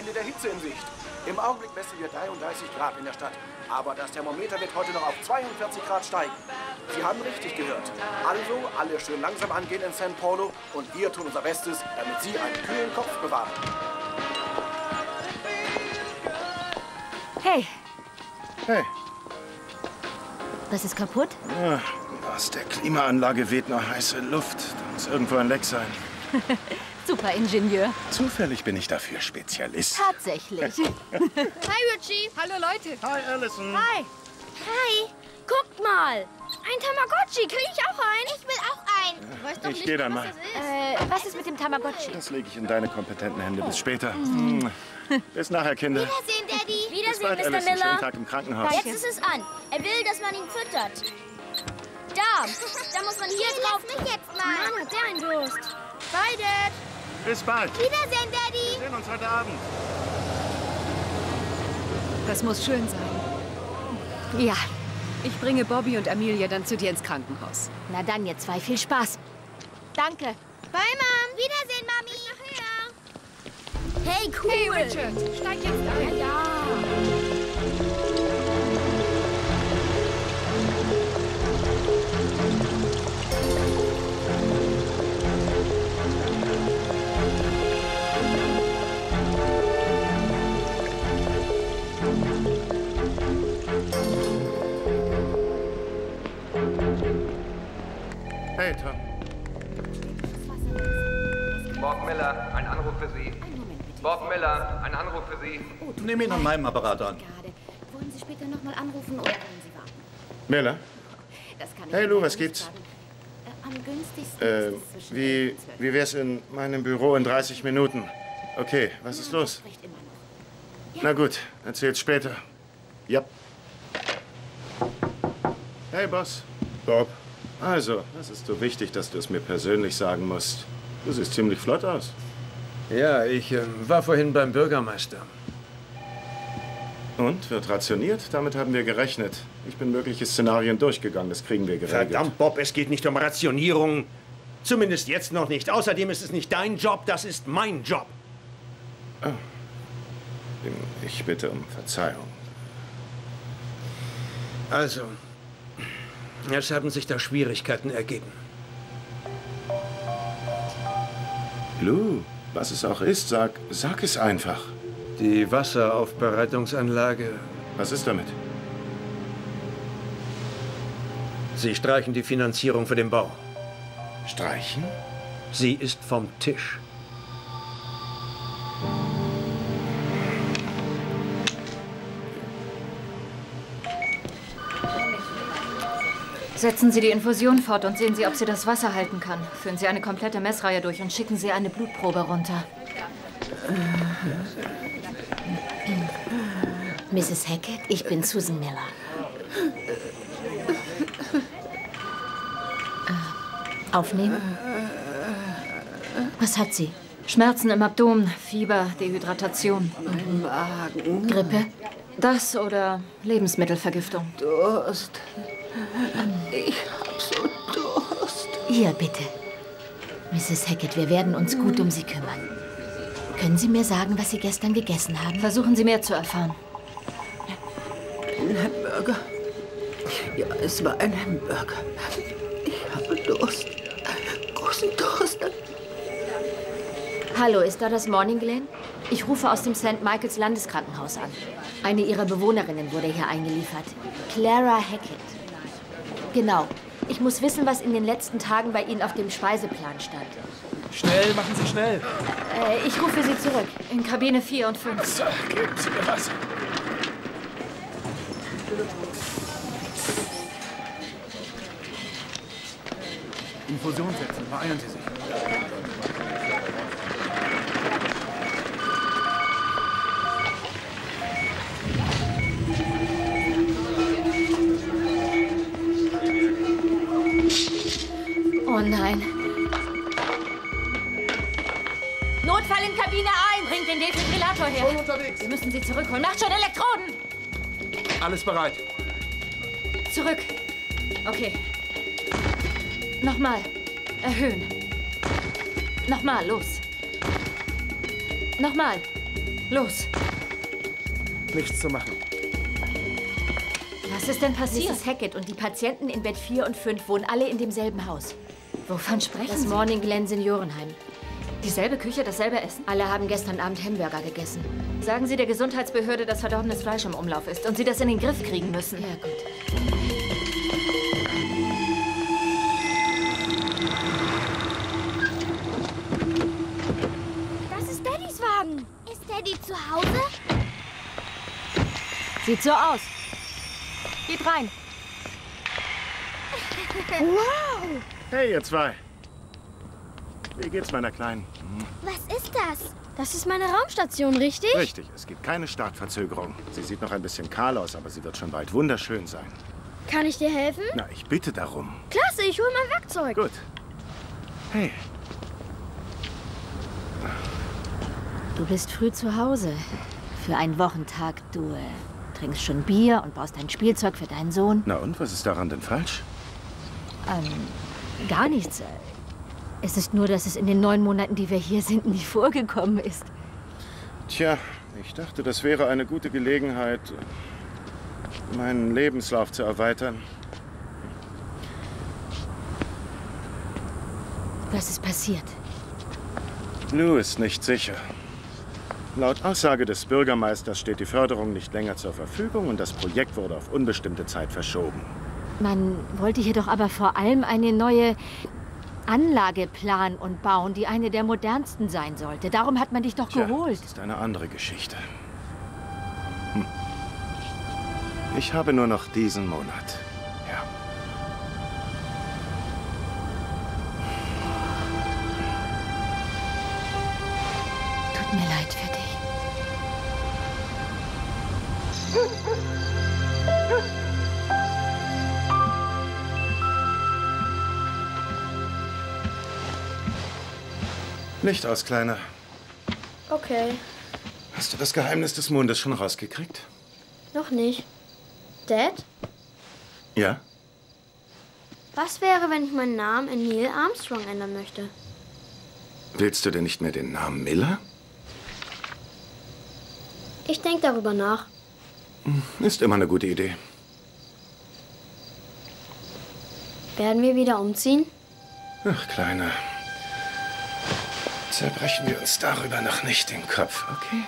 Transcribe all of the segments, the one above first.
Ende der Hitze in Sicht. Im Augenblick messen wir 33 Grad in der Stadt. Aber das Thermometer wird heute noch auf 42 Grad steigen. Sie haben richtig gehört. Also alle schön langsam angehen in San Paulo und wir tun unser Bestes, damit Sie einen kühlen Kopf bewahren. Hey, Hey, was ist kaputt? aus der Klimaanlage weht noch heiße Luft. Da muss irgendwo ein Leck sein. Super Ingenieur. Zufällig bin ich dafür Spezialist. Tatsächlich. Hi, Richie. Hallo Leute. Hi, Allison. Hi. Hi. Guckt mal. Ein Tamagotchi. Krieg ich auch einen? Ich will auch einen. Du weißt doch Ich nicht, geh dann was mal. das ist. äh, was ist mit dem Tamagotchi? Das lege ich in deine kompetenten Hände. Bis später. Mm. Bis nachher, Kinder. Wiedersehen, Daddy. Bis Wiedersehen, bald, Mr. Allison. Schönen Miller. Tag im Krankenhaus. Jetzt ist es an. Er will, dass man ihn füttert. Da. Da muss man hier drauf. Mich jetzt mal. Der einen Durst. Bye, Dad. Bis bald. Wiedersehen, Daddy. Wir sehen uns heute Abend. Das muss schön sein. Ja, Ich bringe Bobby und Amelia dann zu dir ins Krankenhaus. na dann, ihr zwei, viel Spaß. Danke. Bye, Mom. Wiedersehen, Mami. Hey, cool. Hey, Richard, steig jetzt ein. Ja. Hey, Anruf für Sie. Bob Miller, ein Anruf für Sie. Nimm ihn an meinem Apparat an. Wollen Sie später noch mal anrufen oder wollen Sie warten? Miller? Das kann ich Hey, Lou, was gibt's? Äh, am günstigsten Äh, es wie, 11 und 12. wie wär's in meinem Büro in 30 Minuten? Okay, was ist los? Spricht immer noch. Na gut, erzähl's später. Ja. Hey, Boss. Bob. Also, das ist so wichtig, dass du es mir persönlich sagen musst. Du siehst ziemlich flott aus. Ja, ich ähm, war vorhin beim Bürgermeister. Und? Wird rationiert? Damit haben wir gerechnet. Ich bin mögliche Szenarien durchgegangen. Das kriegen wir geregelt. Verdammt, Bob, es geht nicht um Rationierung. Zumindest jetzt noch nicht. Außerdem ist es nicht dein Job, das ist mein Job. Ich bitte um Verzeihung. Also, es haben sich da Schwierigkeiten ergeben. Lou, was es auch ist, sag, sag es einfach. Die Wasseraufbereitungsanlage, Was ist damit? sie streichen die Finanzierung für den Bau. Streichen? Sie ist vom Tisch. Setzen Sie die Infusion fort und sehen Sie, ob sie das Wasser halten kann. Führen Sie eine komplette Messreihe durch und schicken Sie eine Blutprobe runter. Mrs. Hackett, ich bin Susan Miller. Äh, Aufnehmen? Was hat sie? Schmerzen im Abdomen, Fieber, Dehydratation. Magen. Grippe? Das oder Lebensmittelvergiftung? Durst. Ich hab so Durst. Hier, bitte. Mrs. Hackett, wir werden uns gut um Sie kümmern. Können Sie mir sagen, was Sie gestern gegessen haben? Versuchen Sie mehr zu erfahren. Ein Hamburger. Ja, es war ein Hamburger. Ich habe Durst. Großen Durst. Hallo, ist da das Morning Glen? Ich rufe aus dem St. Michaels Landeskrankenhaus an. Eine Ihrer Bewohnerinnen wurde hier eingeliefert. Clara Hackett. Genau. Ich muss wissen, was in den letzten Tagen bei Ihnen auf dem Speiseplan stand. Schnell, machen Sie schnell. Äh, ich rufe Sie zurück. In Kabine 4 und 5. So, geben Sie mir was. Infusion setzen, beeilen Sie sich. Oh nein. Notfall in Kabine 1. Bringt den Defibrillator her. Schon unterwegs. Wir müssen Sie zurückholen. Macht schon Elektroden. Alles bereit. Zurück. Okay. Nochmal. Erhöhen. Nochmal, los. Nochmal. Los. Nichts zu machen. Was ist denn passiert? Mrs. Hackett und die Patienten in Bett 4 und 5 wohnen alle in demselben Haus. Wovon sprechen Das Sie? Morning Glen Seniorenheim. Dieselbe Küche, dasselbe Essen? Alle haben gestern Abend Hamburger gegessen. Sagen Sie der Gesundheitsbehörde, dass verdorbenes Fleisch im Umlauf ist und Sie das in den Griff kriegen müssen. Ja, gut. Das ist Daddys Wagen. Ist Daddy zu Hause? Sieht so aus. Geht rein. Wow! Hey, ihr zwei. Wie geht's meiner Kleinen? Was ist das? Das ist meine Raumstation, richtig? Richtig, es gibt keine Startverzögerung. Sie sieht noch ein bisschen kahl aus, aber sie wird schon bald wunderschön sein. Kann ich dir helfen? Na, ich bitte darum. Klasse, ich hole mein Werkzeug. Gut. Hey, Du bist früh zu Hause. Für einen Wochentag. Du äh, trinkst schon Bier und baust dein Spielzeug für deinen Sohn. na und, was ist daran denn falsch? Ähm, gar nichts. Es ist nur, dass es in den neun Monaten, die wir hier sind, nie vorgekommen ist. Tja, ich dachte, das wäre eine gute Gelegenheit, meinen Lebenslauf zu erweitern. Was ist passiert? Lou ist nicht sicher. Laut Aussage des Bürgermeisters steht die Förderung nicht länger zur Verfügung und das Projekt wurde auf unbestimmte Zeit verschoben. Man wollte hier doch aber vor allem eine neue Anlage planen und bauen, die eine der modernsten sein sollte. Darum hat man dich doch Tja, geholt. das ist eine andere Geschichte. Hm. Ich habe nur noch diesen Monat. Licht aus, Kleiner. Okay, Hast du das Geheimnis des Mondes schon rausgekriegt? noch nicht. Dad, Ja? was wäre, wenn ich meinen Namen in Neil Armstrong ändern möchte? Willst du denn nicht mehr den Namen Miller? Ich denke darüber nach. Ist immer eine gute Idee. Werden wir wieder umziehen? Ach, Kleiner. Zerbrechen wir uns darüber noch nicht den Kopf, okay?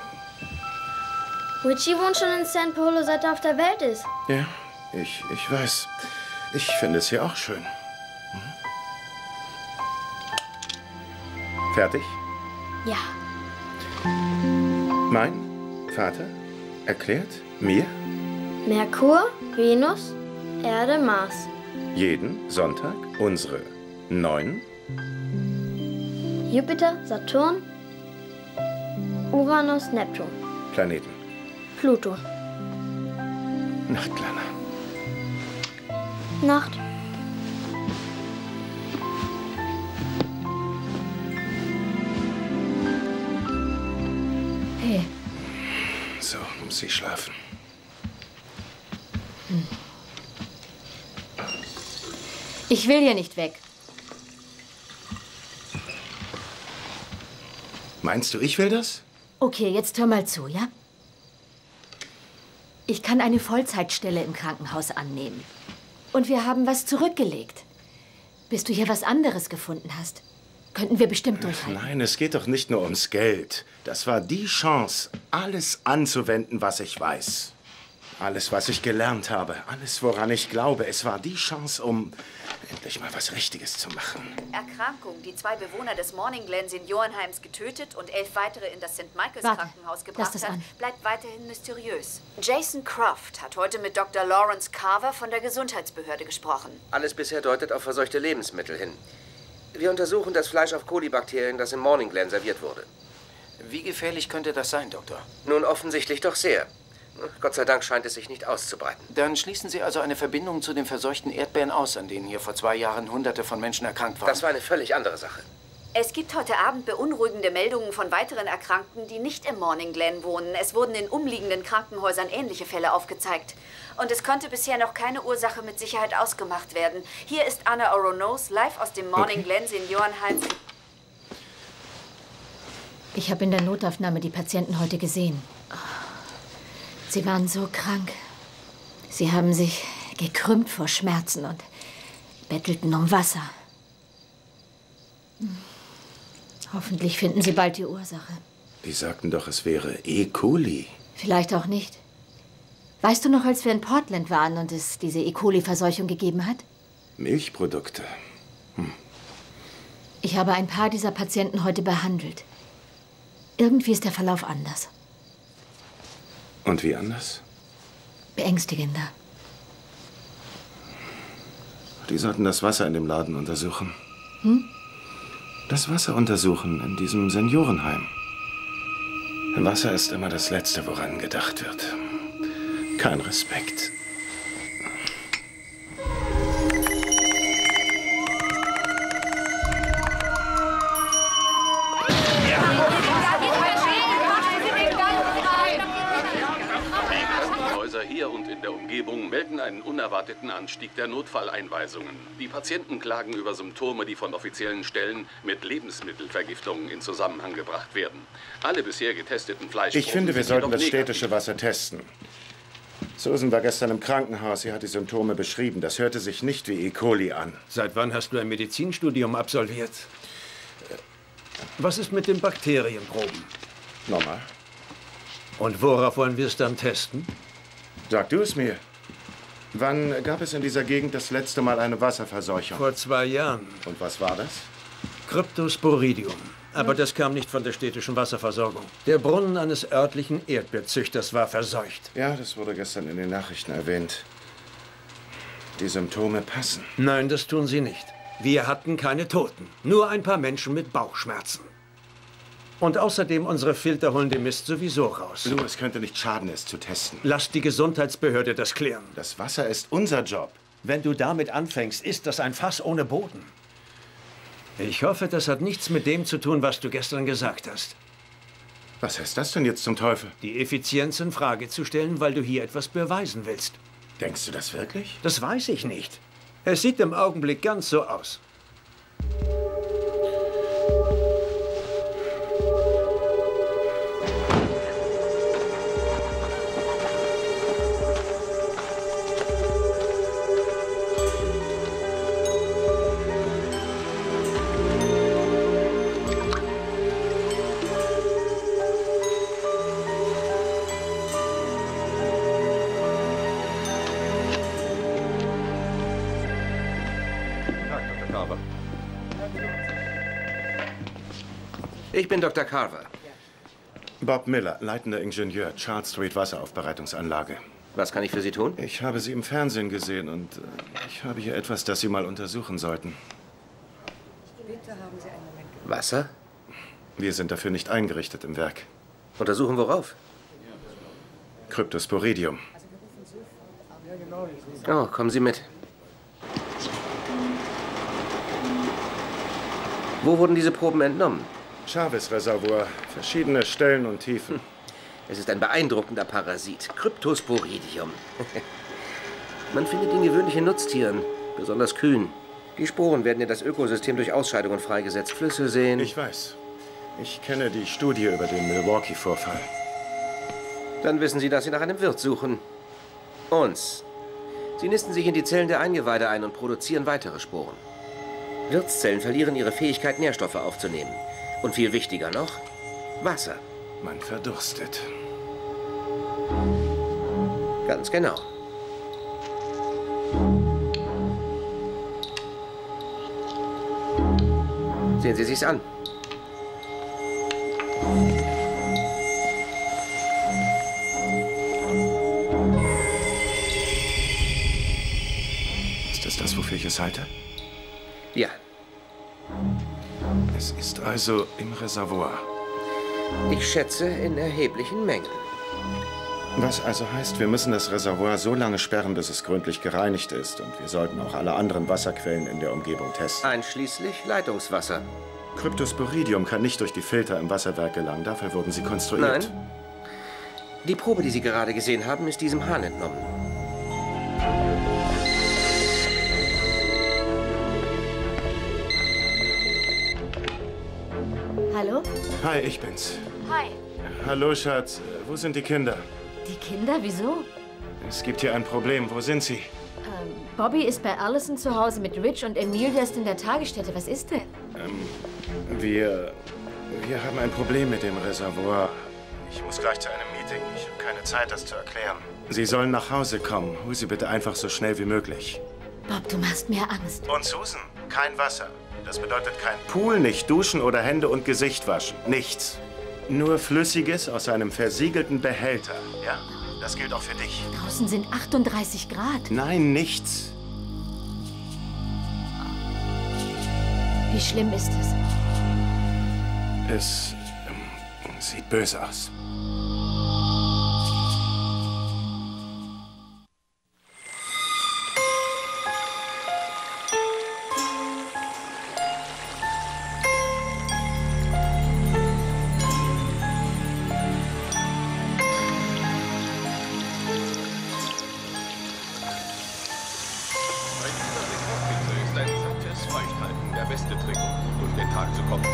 Richie wohnt schon in San Polo, seit er auf der Welt ist. Ja, ich, ich weiß. Ich finde es hier auch schön. Mhm. Fertig? Ja. Mein Vater erklärt mir Merkur, Venus, Erde, Mars. jeden Sonntag unsere neun Jupiter, Saturn, Uranus, Neptun, Planeten. Pluto. Nacht, Kleiner. Nacht. Hey, So, muss sie schlafen. ich will hier nicht weg. Meinst du, ich will das? Okay, jetzt hör mal zu, ja? Ich kann eine Vollzeitstelle im Krankenhaus annehmen. Und wir haben was zurückgelegt. Bis du hier was anderes gefunden hast, könnten wir bestimmt durchhalten. Nein, es geht doch nicht nur ums Geld. Das war die Chance, alles anzuwenden, was ich weiß. Alles, was ich gelernt habe, alles, woran ich glaube. Es war die Chance, um endlich mal was Richtiges zu machen. Erkrankung, die zwei Bewohner des Morning Glen Seniorenheims getötet und elf weitere in das St. Michaels Warte, Krankenhaus lass gebracht das hat, an. bleibt weiterhin mysteriös. Jason Croft hat heute mit Dr. Lawrence Carver von der Gesundheitsbehörde gesprochen. Alles bisher deutet auf verseuchte Lebensmittel hin. Wir untersuchen das Fleisch auf Kolibakterien, das im Morning Glen serviert wurde. Wie gefährlich könnte das sein, Doktor? Nun offensichtlich doch sehr. Gott sei Dank scheint es sich nicht auszubreiten. Dann schließen Sie also eine Verbindung zu den verseuchten Erdbeeren aus, an denen hier vor zwei Jahren Hunderte von Menschen erkrankt waren. Das war eine völlig andere Sache. Es gibt heute Abend beunruhigende Meldungen von weiteren Erkrankten, die nicht im Morning Glen wohnen. Es wurden in umliegenden Krankenhäusern ähnliche Fälle aufgezeigt. Und es konnte bisher noch keine Ursache mit Sicherheit ausgemacht werden. Hier ist Anna Oronos live aus dem Morning Glen Seniorenheim. Ich Ich habe in der Notaufnahme die Patienten heute gesehen. Sie waren so krank. Sie haben sich gekrümmt vor Schmerzen und bettelten um Wasser. Hm. Hoffentlich finden Sie bald die Ursache. Die sagten doch, es wäre E. coli. Vielleicht auch nicht. Weißt du noch, als wir in Portland waren und es diese E. coli-Verseuchung gegeben hat? Milchprodukte. Ich habe ein paar dieser Patienten heute behandelt. Irgendwie ist der Verlauf anders. Und wie anders? Beängstigender. Die sollten das Wasser in dem Laden untersuchen. Hm? Das Wasser untersuchen in diesem Seniorenheim. Wasser ist immer das Letzte, woran gedacht wird. Kein Respekt. Hier und in der Umgebung melden einen unerwarteten Anstieg der Notfalleinweisungen. Die Patienten klagen über Symptome, die von offiziellen Stellen mit Lebensmittelvergiftungen in Zusammenhang gebracht werden. Alle bisher getesteten Fleischproben Ich finde, wir sollten das städtische Wasser testen. Susan war gestern im Krankenhaus. Sie hat die Symptome beschrieben. Das hörte sich nicht wie E. coli an. Seit wann hast du ein Medizinstudium absolviert? Was ist mit den Bakterienproben? Normal. Und worauf wollen wir es dann testen? Sag du es mir. Wann gab es in dieser Gegend das letzte Mal eine Wasserverseuchung? Vor zwei Jahren. Und was war das? Kryptosporidium. Aber das kam nicht von der städtischen Wasserversorgung. Der Brunnen eines örtlichen Erdbeerzüchters war verseucht. Ja, das wurde gestern in den Nachrichten erwähnt. Die Symptome passen. Nein, das tun sie nicht. Wir hatten keine Toten. Nur ein paar Menschen mit Bauchschmerzen. Und außerdem, unsere Filter holen den Mist sowieso raus. Lou, es könnte nicht schaden, es zu testen. Lass die Gesundheitsbehörde das klären. Das Wasser ist unser Job. Wenn du damit anfängst, ist das ein Fass ohne Boden. Ich hoffe, das hat nichts mit dem zu tun, was du gestern gesagt hast. Was heißt das denn jetzt zum Teufel? Die Effizienz in Frage zu stellen, weil du hier etwas beweisen willst. Denkst du das wirklich? Das weiß ich nicht. Es sieht im Augenblick ganz so aus. Bin Dr. Carver. Bob Miller, leitender Ingenieur, Charles Street Wasseraufbereitungsanlage. Was kann ich für Sie tun? Ich habe Sie im Fernsehen gesehen und äh, ich habe hier etwas, das Sie mal untersuchen sollten. Wasser? Wir sind dafür nicht eingerichtet im Werk. Untersuchen worauf? Kryptosporidium. Oh, kommen Sie mit. Wo wurden diese Proben entnommen? Chavez-Reservoir. Verschiedene Stellen und Tiefen. Es ist ein beeindruckender Parasit. Kryptosporidium. Man findet ihn gewöhnlich in Nutztieren, besonders Kühen. Die Sporen werden in das Ökosystem durch Ausscheidungen freigesetzt. Flüsse, Seen. Ich weiß. Ich kenne die Studie über den Milwaukee-Vorfall. Dann wissen Sie, dass Sie nach einem Wirt suchen. Uns. Sie nisten sich in die Zellen der Eingeweide ein und produzieren weitere Sporen. Wirtszellen verlieren ihre Fähigkeit, Nährstoffe aufzunehmen. Und viel wichtiger noch, Wasser. Man verdurstet. Ganz genau. Sehen Sie sich's an. Ist das das, wofür ich es halte? Es ist also im Reservoir. ich schätze in erheblichen Mengen. Was also heißt, wir müssen das Reservoir so lange sperren, bis es gründlich gereinigt ist. Und wir sollten auch alle anderen Wasserquellen in der Umgebung testen. Einschließlich Leitungswasser. Kryptosporidium kann nicht durch die Filter im Wasserwerk gelangen. Dafür wurden sie konstruiert. Nein. Die Probe, die Sie gerade gesehen haben, ist diesem Hahn entnommen. Hi, ich bin's. Hi. Hallo, Schatz. Wo sind die Kinder? Die Kinder? Wieso? Es gibt hier ein Problem. Wo sind sie? Ähm, Bobby ist bei Allison zu Hause mit Rich und Emilia ist in der Tagesstätte. Was ist denn? Ähm, wir. Wir haben ein Problem mit dem Reservoir. Ich muss gleich zu einem Meeting. Ich habe keine Zeit, das zu erklären. Sie sollen nach Hause kommen. Hol sie bitte einfach so schnell wie möglich. Bob, du machst mir Angst. Und Susan, kein Wasser. Das bedeutet kein Pool, nicht duschen oder Hände und Gesicht waschen. Nichts. Nur Flüssiges aus einem versiegelten Behälter. Ja? Das gilt auch für dich. Draußen sind 38 Grad. Nein, nichts. Wie schlimm ist es? Es ähm, sieht böse aus. Der beste Trick, um durch den Tag zu kommen.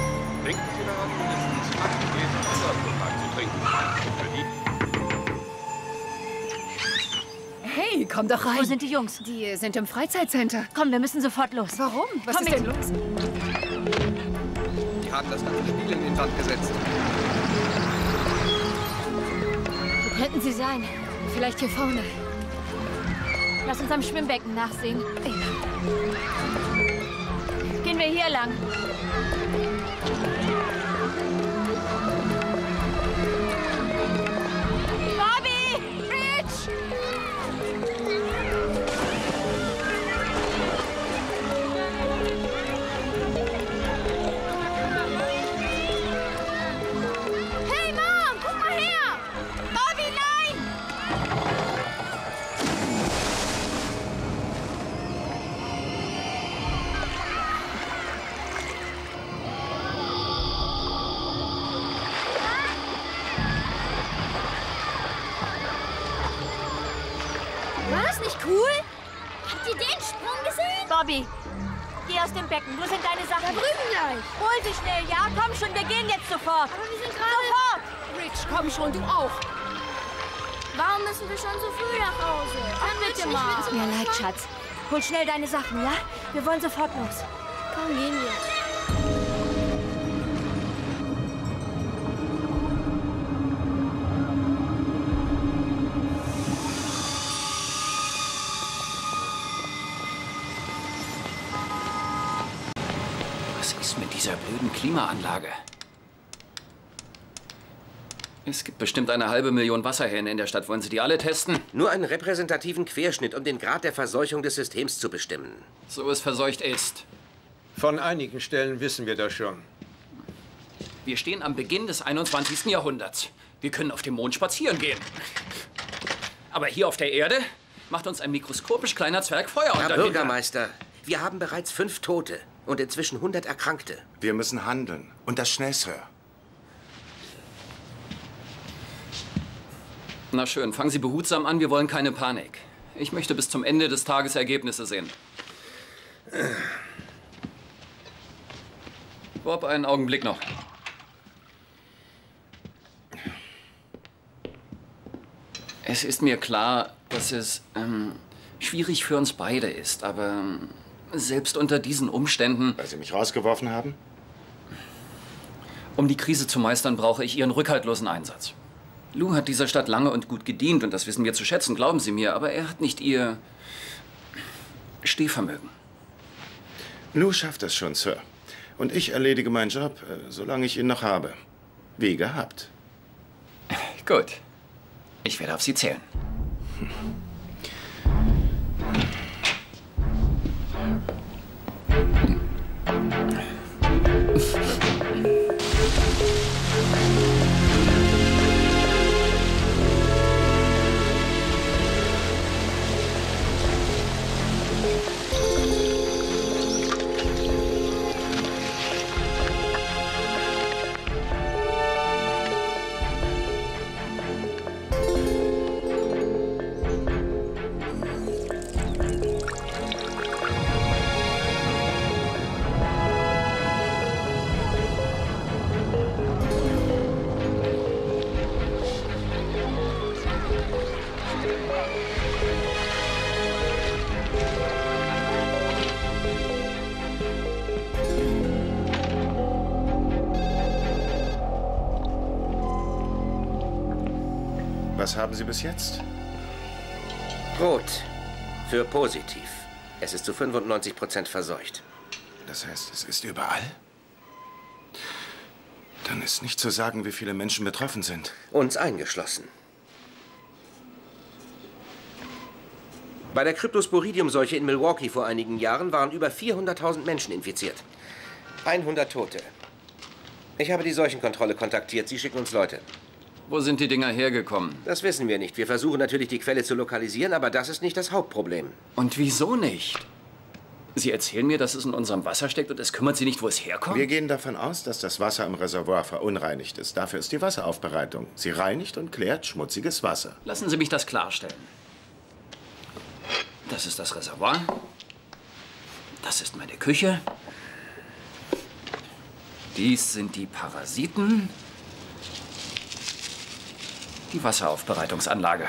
Denken Sie daran, mindestens acht Gläser Wasser pro Tag zu trinken. Für die Hey, komm doch rein. Wo sind die Jungs? Die sind im Freizeitcenter. Komm, wir müssen sofort los. Warum? Was Komm ist mit. denn los? Die haben das ganze Spiel in den Sand gesetzt. Wo könnten sie sein? Vielleicht hier vorne. Lass uns am Schwimmbecken nachsehen. Wir hier lang. Sofort. Aber wir sind gerade... Sofort! Rich, komm schon, du auch. Warum müssen wir schon so früh nach Hause? Kann bitte mal. Tut mir leid, Schatz. Hol schnell deine Sachen, ja? Wir wollen sofort los. Komm, gehen wir. Was ist mit dieser blöden Klimaanlage? Es gibt bestimmt eine halbe Million Wasserhähne in der Stadt. Wollen Sie die alle testen? Nur einen repräsentativen Querschnitt, um den Grad der Verseuchung des Systems zu bestimmen. So es verseucht ist. Von einigen Stellen wissen wir das schon. Wir stehen am Beginn des 21. Jahrhunderts. Wir können auf dem Mond spazieren gehen. Aber hier auf der Erde macht uns ein mikroskopisch kleiner Zwerg Feuer Herr. Bürgermeister, wir haben bereits fünf Tote und inzwischen 100 Erkrankte. Wir müssen handeln. Und das schnell, Na schön, fangen Sie behutsam an. Wir wollen keine Panik. Ich möchte bis zum Ende des Tages Ergebnisse sehen. Bob, einen Augenblick noch. Es ist mir klar, dass es ähm, schwierig für uns beide ist, aber ähm, selbst unter diesen Umständen. Weil Sie mich rausgeworfen haben? Um die Krise zu meistern, brauche ich Ihren rückhaltlosen Einsatz. Lou hat dieser Stadt lange und gut gedient und das wissen wir zu schätzen, glauben Sie mir, aber er hat nicht Ihr Stehvermögen. Lou schafft es schon, Sir. Und ich erledige meinen Job, äh, solange ich ihn noch habe. Wie gehabt. Gut. Ich werde auf Sie zählen. Was haben Sie bis jetzt? Rot. Für positiv. Es ist zu 95 Prozent verseucht. Das heißt, es ist überall? Dann ist nicht zu sagen, wie viele Menschen betroffen sind. Uns eingeschlossen. Bei der Cryptosporidium-Seuche in Milwaukee vor einigen Jahren waren über 400.000 Menschen infiziert. 100 Tote. Ich habe die Seuchenkontrolle kontaktiert. Sie schicken uns Leute. Wo sind die Dinger hergekommen? Das wissen wir nicht. Wir versuchen natürlich, die Quelle zu lokalisieren, aber das ist nicht das Hauptproblem. Und wieso nicht? Sie erzählen mir, dass es in unserem Wasser steckt und es kümmert Sie nicht, wo es herkommt? Wir gehen davon aus, dass das Wasser im Reservoir verunreinigt ist. Dafür ist die Wasseraufbereitung. Sie reinigt und klärt schmutziges Wasser. Lassen Sie mich das klarstellen. Das ist das Reservoir. Das ist meine Küche. Dies sind die Parasiten. Die Wasseraufbereitungsanlage.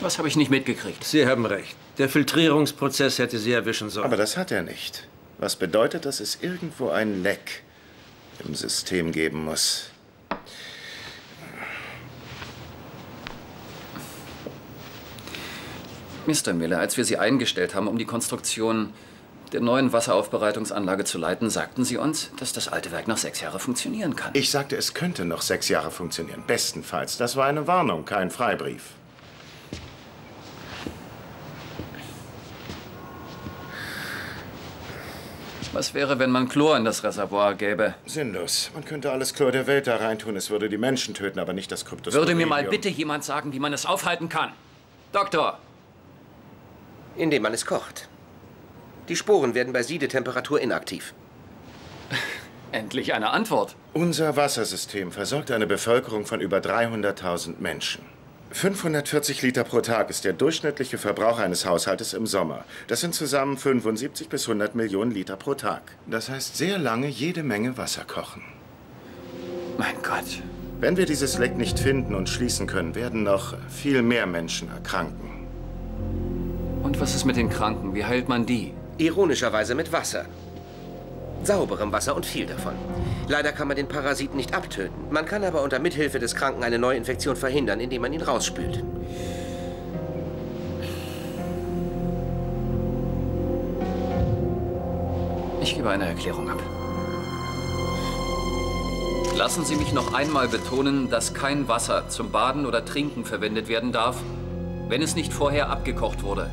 Was habe ich nicht mitgekriegt? Sie haben recht. Der Filtrierungsprozess hätte Sie erwischen sollen. Aber das hat er nicht. Was bedeutet, dass es irgendwo ein Leck im System geben muss. Mr. Miller, als wir Sie eingestellt haben, um die Konstruktion der neuen Wasseraufbereitungsanlage zu leiten, sagten Sie uns, dass das alte Werk noch sechs Jahre funktionieren kann. Ich sagte, es könnte noch sechs Jahre funktionieren. Bestenfalls. Das war eine Warnung, kein Freibrief. Was wäre, wenn man Chlor in das Reservoir gäbe? Sinnlos. Man könnte alles Chlor der Welt da reintun. Es würde die Menschen töten, aber nicht das Kryptosporidium. Würde mir mal bitte jemand sagen, wie man es aufhalten kann? Doktor! Indem man es kocht. Die Sporen werden bei Siedetemperatur inaktiv. Endlich eine Antwort. Unser Wassersystem versorgt eine Bevölkerung von über 300.000 Menschen. 540 Liter pro Tag ist der durchschnittliche Verbrauch eines Haushaltes im Sommer. Das sind zusammen 75 bis 100 Millionen Liter pro Tag. Das heißt, sehr lange jede Menge Wasser kochen. Mein Gott. Wenn wir dieses Leck nicht finden und schließen können, werden noch viel mehr Menschen erkranken. Und was ist mit den Kranken? Wie heilt man die? Ironischerweise mit Wasser. Sauberem Wasser und viel davon. Leider kann man den Parasiten nicht abtöten. Man kann aber unter Mithilfe des Kranken eine Neuinfektion verhindern, indem man ihn rausspült. Ich gebe eine Erklärung ab. Lassen Sie mich noch einmal betonen, dass kein Wasser zum Baden oder Trinken verwendet werden darf, wenn es nicht vorher abgekocht wurde.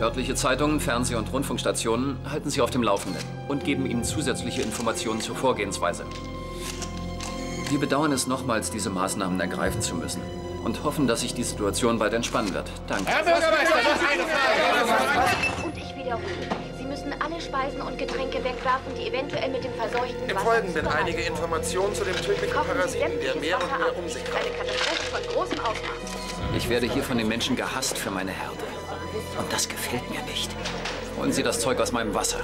Örtliche Zeitungen, Fernseh- und Rundfunkstationen halten Sie auf dem Laufenden und geben Ihnen zusätzliche Informationen zur Vorgehensweise. Wir bedauern es nochmals, diese Maßnahmen ergreifen zu müssen und hoffen, dass sich die Situation bald entspannen wird. Danke. Herr Bürgermeister, das ist eine Frage. Und ich wiederhole. Sie müssen alle Speisen und Getränke wegwerfen, die eventuell mit dem verseuchten Im Wasser Folgenden einige Informationen zu dem tödlichen Parasiten, der mehr und mehr um sich Es ist Eine Katastrophe von großem Ausmaß. Ich werde hier von den Menschen gehasst für meine Härte. Und das gefällt mir nicht. Holen Sie das Zeug aus meinem Wasser.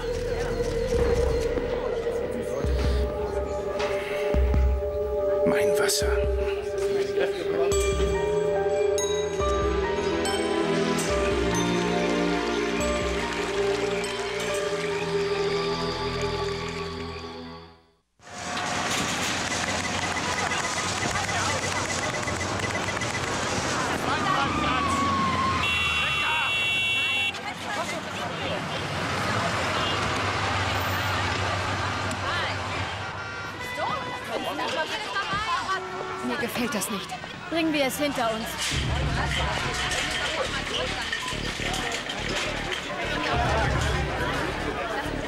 Mein Wasser. Bringen wir es hinter uns.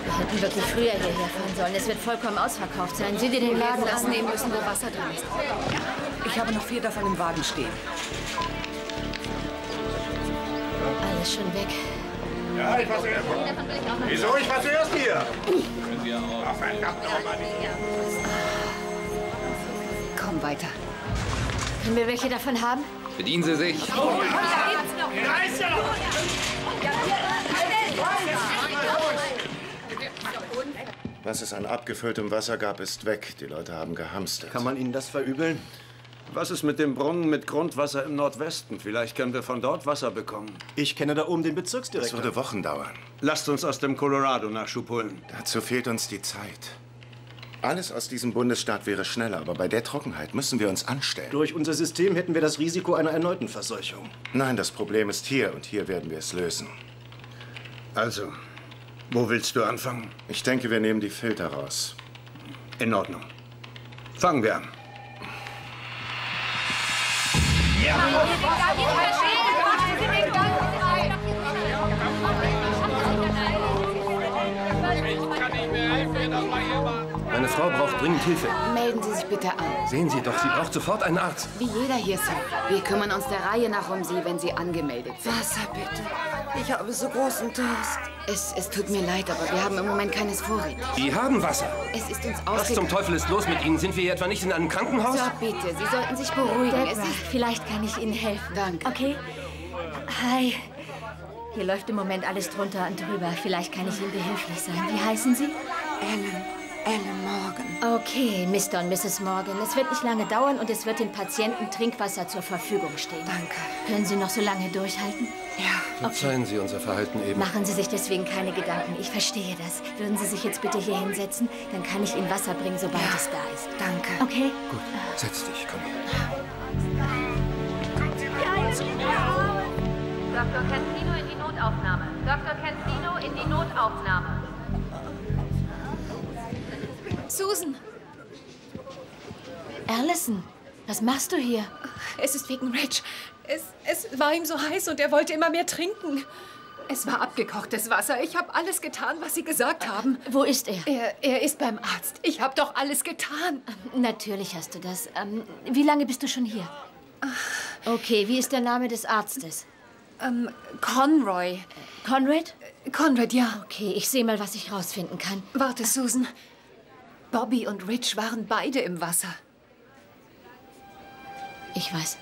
Wir hätten wirklich früher hierher fahren sollen. Es wird vollkommen ausverkauft sein. Sieh dir den Laden an. nehmen müssen, wo Wasser drin ist. Ich habe noch vier davon im Wagen stehen. Alles schon weg. Ja, ich war zuerst. Wieso? Ich war zuerst hier. Ach, verdammt nochmal nicht. Komm weiter. Können wir welche davon haben? Bedienen Sie sich. Was es an abgefülltem Wasser gab, ist weg. Die Leute haben gehamstert. Kann man Ihnen das verübeln? Was ist mit dem Brunnen mit Grundwasser im Nordwesten? Vielleicht können wir von dort Wasser bekommen. Ich kenne da oben den Das Bezirksdirektor. würde Wochen dauern. Lasst uns aus dem Colorado Nachschub holen. Dazu fehlt uns die Zeit. Alles aus diesem Bundesstaat wäre schneller, aber bei der Trockenheit müssen wir uns anstellen. Durch unser System hätten wir das Risiko einer erneuten Verseuchung. Nein, das Problem ist hier und hier werden wir es lösen. Also, wo willst du anfangen? Ich denke, wir nehmen die Filter raus. In Ordnung. Fangen wir an. Meine Frau braucht dringend Hilfe. Melden Sie sich bitte an. Sehen Sie doch, sie braucht sofort einen Arzt. Wie jeder hier, Sir. Wir kümmern uns der Reihe nach um Sie, wenn Sie angemeldet sind. Wasser, bitte. Ich habe so großen Durst. Es, es tut mir leid, aber wir haben im Moment keines Vorrätig. Die haben Wasser. Es ist uns Was zum ausgegangen. Teufel ist los mit Ihnen? Sind wir hier etwa nicht in einem Krankenhaus? Sir, bitte, Sie sollten sich beruhigen. Es Deborah, ist... vielleicht kann ich Ihnen helfen. Danke. Okay? Hi. Hier läuft im Moment alles drunter und drüber. Vielleicht kann ich Ihnen behilflich sein. Wie heißen Sie? Ellen. Ellen Morgan. Okay, Mr. und Mrs. Morgan. Es wird nicht lange dauern und es wird den Patienten Trinkwasser zur Verfügung stehen. Danke. Können Sie noch so lange durchhalten? Ja. Verzeihen Sie unser Verhalten eben. Machen Sie sich deswegen keine Gedanken. Ich verstehe das. Würden Sie sich jetzt bitte hier hinsetzen? Dann kann ich Ihnen Wasser bringen, sobald es da ist. Danke. Okay? Gut, setz dich, komm her. Dr. Cancino in die Notaufnahme. Dr. Cancino in die Notaufnahme. Susan, Allison, was machst du hier? es ist wegen Rich. Es, es war ihm so heiß und er wollte immer mehr trinken. Es war abgekochtes Wasser. Ich habe alles getan, was Sie gesagt haben. Wo ist er? Er, er ist beim Arzt. Ich habe doch alles getan. Natürlich hast du das. Ähm, wie lange bist du schon hier? Okay, wie ist der Name des Arztes? Ähm, Conroy. Conrad? Conrad, ja. Okay, ich sehe mal, was ich rausfinden kann. Warte, Susan. Bobby und Rich waren beide im Wasser. Ich weiß.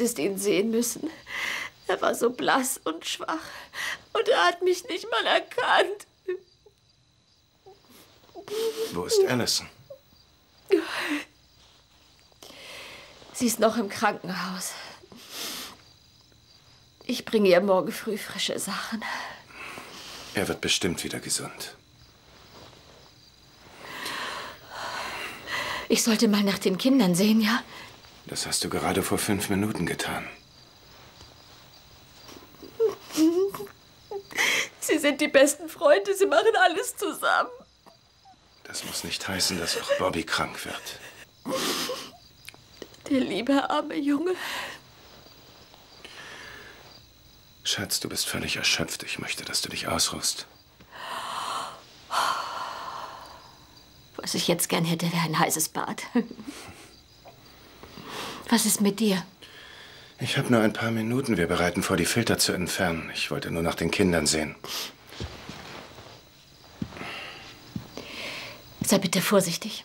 Hättest ihn sehen müssen. Er war so blass und schwach. Und er hat mich nicht mal erkannt. Wo ist Allison? Sie ist noch im Krankenhaus. Ich bringe ihr morgen früh frische Sachen. Er wird bestimmt wieder gesund. Ich sollte mal nach den Kindern sehen, ja? Das hast du gerade vor fünf Minuten getan. Sie sind die besten Freunde. Sie machen alles zusammen. Das muss nicht heißen, dass auch Bobby krank wird. Der liebe arme Junge. Schatz, du bist völlig erschöpft. Ich möchte, dass du dich ausruhst. Was ich jetzt gern hätte, wäre ein heißes Bad. Was ist mit dir? Ich habe nur ein paar Minuten. Wir bereiten vor, die Filter zu entfernen. Ich wollte nur nach den Kindern sehen. Sei bitte vorsichtig.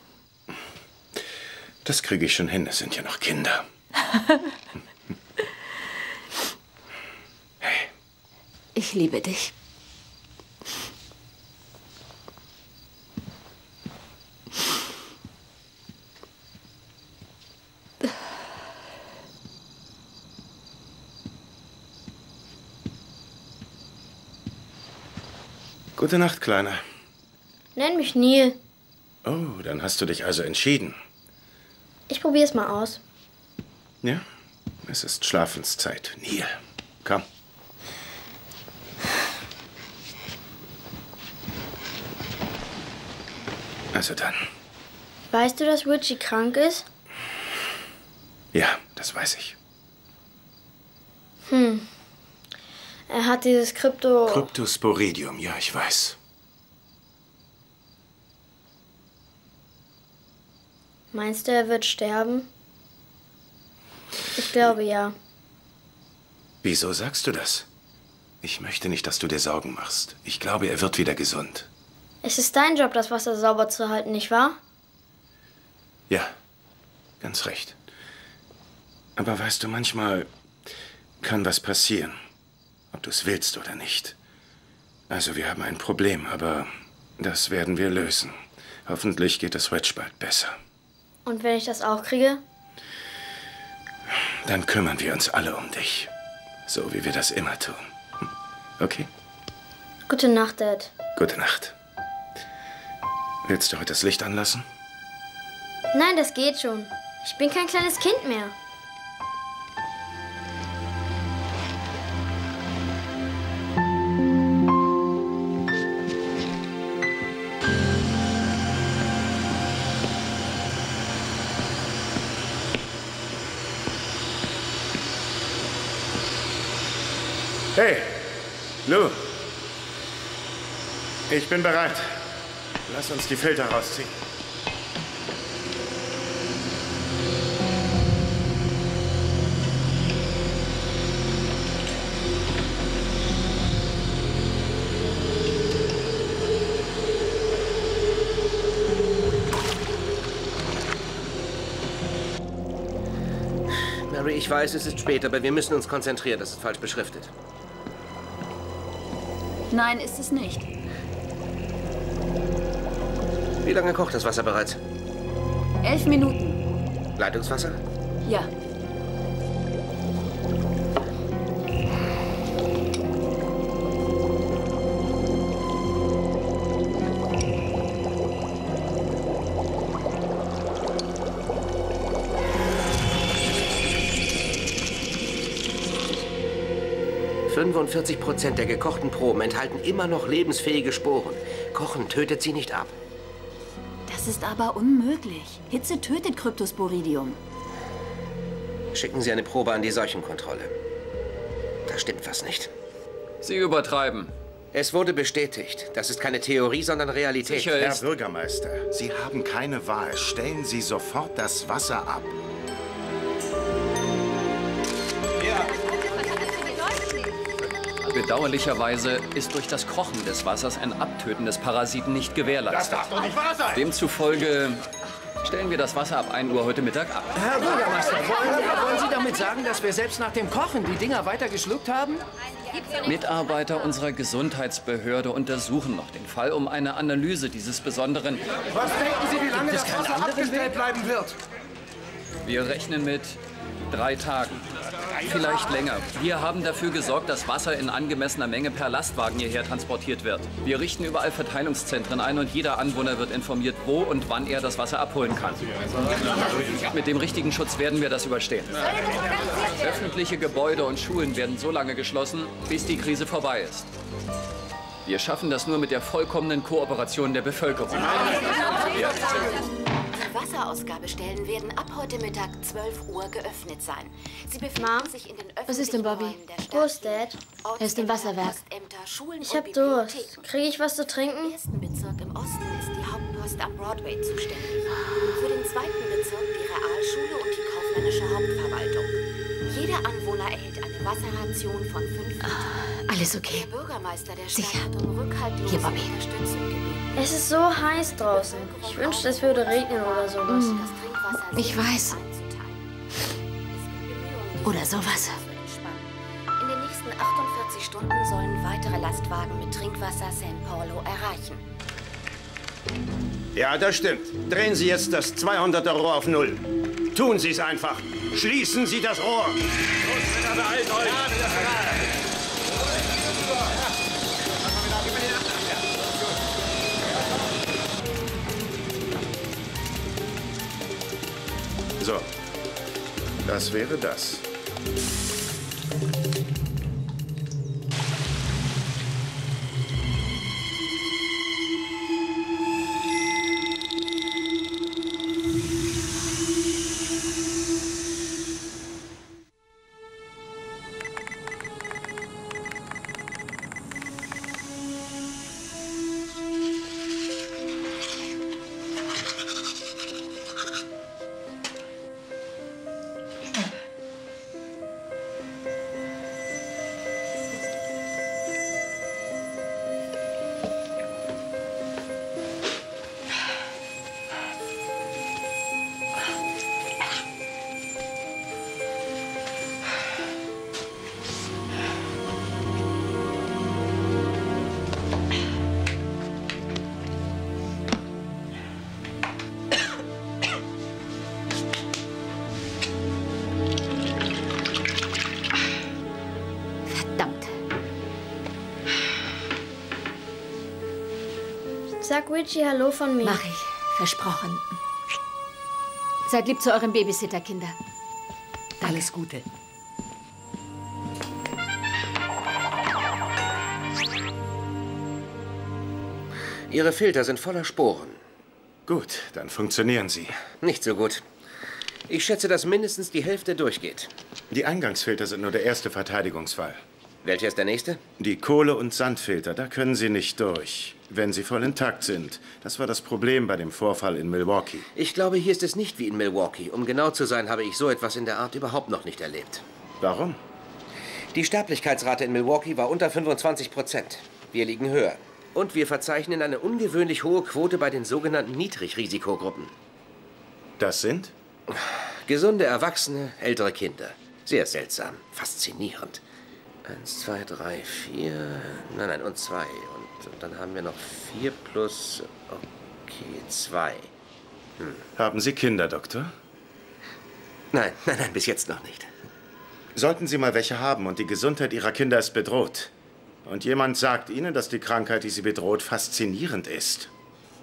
Das kriege ich schon hin. Es sind ja noch Kinder. Ich liebe dich. Gute Nacht, Kleiner. Nenn mich Neil. Oh, dann hast du dich also entschieden. Ich probier's mal aus. Ja? Es ist Schlafenszeit. Neil, komm. Also dann. Weißt du, dass Richie krank ist? Ja, das weiß ich. Hm. Er hat dieses Krypto... Kryptosporidium, ja, ich weiß. Meinst du, er wird sterben? Ich glaube ja. Wieso sagst du das? Ich möchte nicht, dass du dir Sorgen machst. Ich glaube, er wird wieder gesund. Es ist dein Job, das Wasser sauber zu halten, nicht wahr? Ja, ganz recht. Aber weißt du, manchmal kann was passieren, ob du es willst oder nicht. Also wir haben ein Problem, aber das werden wir lösen. Hoffentlich geht es Wedge bald besser. Und wenn ich das auch kriege? Dann kümmern wir uns alle um dich. So wie wir das immer tun. Okay? Gute Nacht, Dad. Gute Nacht. Willst du heute das Licht anlassen? Nein, das geht schon. Ich bin kein kleines Kind mehr. Hey, Lou. Ich bin bereit. Lass uns die Filter rausziehen. Mary, ich weiß, es ist spät, aber wir müssen uns konzentrieren. Das ist falsch beschriftet. Nein, ist es nicht. Wie lange kocht das Wasser bereits? Elf Minuten. Leitungswasser? Ja. »45 Prozent der gekochten Proben enthalten immer noch lebensfähige Sporen. Kochen tötet sie nicht ab.« Das ist aber unmöglich. Hitze tötet Kryptosporidium. Schicken Sie eine Probe an die Seuchenkontrolle. Da stimmt was nicht. Sie übertreiben. Es wurde bestätigt. Das ist keine Theorie, sondern Realität. Sicher Herr ist- Bürgermeister, Sie haben keine Wahl. Stellen Sie sofort das Wasser ab. Bedauerlicherweise ist durch das Kochen des Wassers ein Abtöten des Parasiten nicht gewährleistet. Das darf doch nicht wahr sein! Demzufolge stellen wir das Wasser ab 1 Uhr heute Mittag ab. Herr Bürgermeister, wollen, wollen Sie damit sagen, dass wir selbst nach dem Kochen die Dinger weiter geschluckt haben? Mitarbeiter unserer Gesundheitsbehörde untersuchen noch den Fall, um eine Analyse dieses besonderen... Was denken Sie, wie lange das Wasser abgestellt bleiben wird? Wir rechnen mit drei Tagen. Vielleicht länger. Wir haben dafür gesorgt, dass Wasser in angemessener Menge per Lastwagen hierher transportiert wird. Wir richten überall Verteilungszentren ein und jeder Anwohner wird informiert, wo und wann er das Wasser abholen kann. Mit dem richtigen Schutz werden wir das überstehen. Öffentliche Gebäude und Schulen werden so lange geschlossen, bis die Krise vorbei ist. Wir schaffen das nur mit der vollkommenen Kooperation der Bevölkerung. Ja. Wasserausgabestellen werden ab heute Mittag 12 Uhr geöffnet sein. Sie befinden sich in den Was ist denn, Bobby? Wo ist Dad? Er ist im Wasserwerk. Ich hab Durst. Kriege ich was zu trinken? Im ersten Bezirk im Osten ist die Hauptpost am Broadway zuständig. Für den zweiten Bezirk die Realschule und die kaufmännische Hauptverwaltung. Jeder Anwohner erhält eine Wasserration von fünf Litern. Alles okay. Der Bürgermeister der Stadt Sicher. hat um rückhaltlose Hier, Bobby. Unterstützung gebeten. Es ist so heiß draußen. Ich wünschte, es würde regnen oder sowas. Mm, ich weiß. Oder sowas. In den nächsten 48 Stunden sollen weitere Lastwagen mit Trinkwasser San Paulo erreichen. Ja, das stimmt. Drehen Sie jetzt das 200er Rohr auf Null. Tun Sie es einfach. Schließen Sie das Rohr. So, das wäre das. Richie Hallo von mir. Mach ich. Versprochen. Seid lieb zu eurem Babysitter, Kinder. Alles Gute. Ihre Filter sind voller Sporen. Gut, dann funktionieren sie. Nicht so gut. Ich schätze, dass mindestens die Hälfte durchgeht. Die Eingangsfilter sind nur der erste Verteidigungsfall. Welcher ist der nächste? Die Kohle- und Sandfilter, da können Sie nicht durch, wenn sie voll intakt sind. Das war das Problem bei dem Vorfall in Milwaukee. Ich glaube, hier ist es nicht wie in Milwaukee. Um genau zu sein, habe ich so etwas in der Art überhaupt noch nicht erlebt. Warum? Die Sterblichkeitsrate in Milwaukee war unter 25 Prozent. Wir liegen höher. Und wir verzeichnen eine ungewöhnlich hohe Quote bei den sogenannten Niedrigrisikogruppen. Das sind? Gesunde Erwachsene, ältere Kinder. Sehr seltsam, faszinierend. Eins, zwei, drei, vier. Nein, nein, und zwei. Und, und dann haben wir noch vier plus. Okay, zwei. Hm. Haben Sie Kinder, Doktor? Nein, nein, nein, bis jetzt noch nicht. Sollten Sie mal welche haben und die Gesundheit Ihrer Kinder ist bedroht, und jemand sagt Ihnen, dass die Krankheit, die Sie bedroht, faszinierend ist,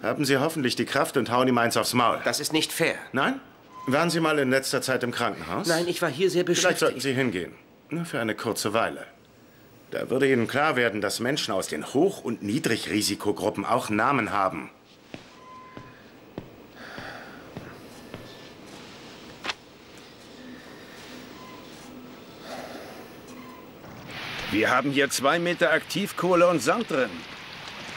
haben Sie hoffentlich die Kraft und hauen ihm eins aufs Maul. Das ist nicht fair. Nein? Waren Sie mal in letzter Zeit im Krankenhaus? Nein, ich war hier sehr Vielleicht beschäftigt. sollten Sie hingehen. Nur für eine kurze Weile. Da würde Ihnen klar werden, dass Menschen aus den Hoch- und Niedrigrisikogruppen auch Namen haben. Wir haben hier zwei Meter Aktivkohle und Sand drin.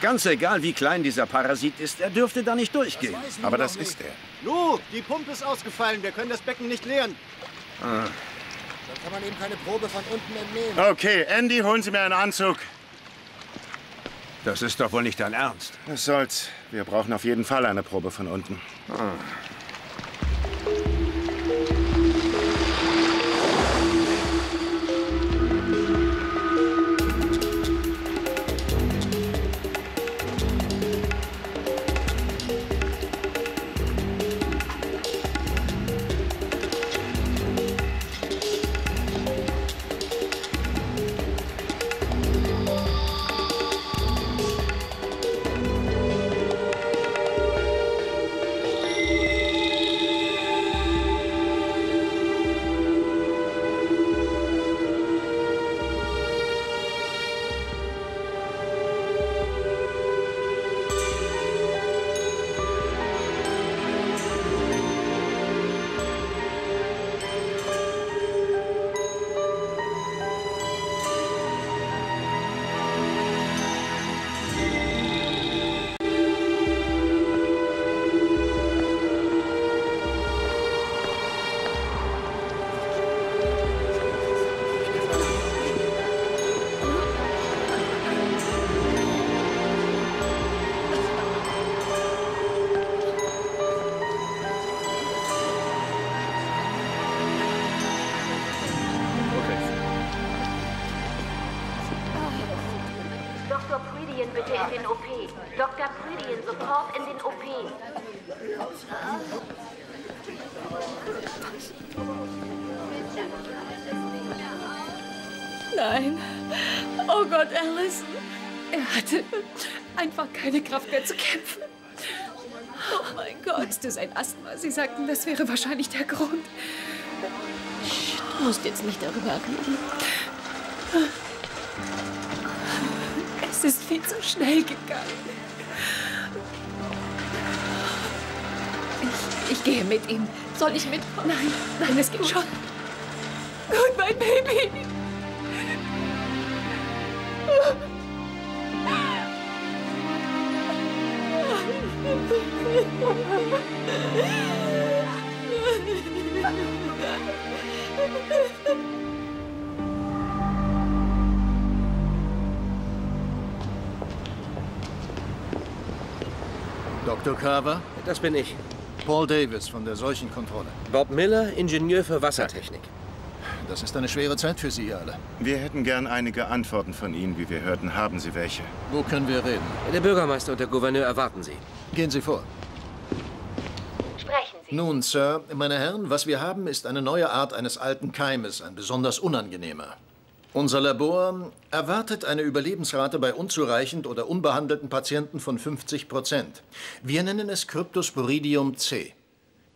Ganz egal, wie klein dieser Parasit ist, er dürfte da nicht durchgehen. Aber das ist er. Luke, die Pumpe ist ausgefallen. Wir können das Becken nicht leeren. Ah. Dann kann man eben keine Probe von unten entnehmen. Okay, Andy, holen Sie mir einen Anzug. Das ist doch wohl nicht dein Ernst. Was soll's? Wir brauchen auf jeden Fall eine Probe von unten. Ah. Hatte einfach keine Kraft mehr zu kämpfen. Oh mein Gott. Ist das ein Asthma? Sie sagten, das wäre wahrscheinlich der Grund. Du musst jetzt nicht darüber reden. Es ist viel zu schnell gegangen. Ich, ich gehe mit ihm. Soll ich mitkommen? Nein, nein, es geht schon. Gut, mein Baby. Dr. Carver? Das bin ich. Paul Davis von der Seuchenkontrolle. Bob Miller, Ingenieur für Wassertechnik. Das ist eine schwere Zeit für Sie alle. Wir hätten gern einige Antworten von Ihnen, wie wir hörten. Haben Sie welche? Wo können wir reden? Der Bürgermeister und der Gouverneur erwarten Sie. Gehen Sie vor. Sprechen Sie. Nun, Sir, meine Herren, was wir haben, ist eine neue Art eines alten Keimes, ein besonders unangenehmer. Unser Labor erwartet eine Überlebensrate bei unzureichend oder unbehandelten Patienten von 50 Prozent. Wir nennen es Cryptosporidium C.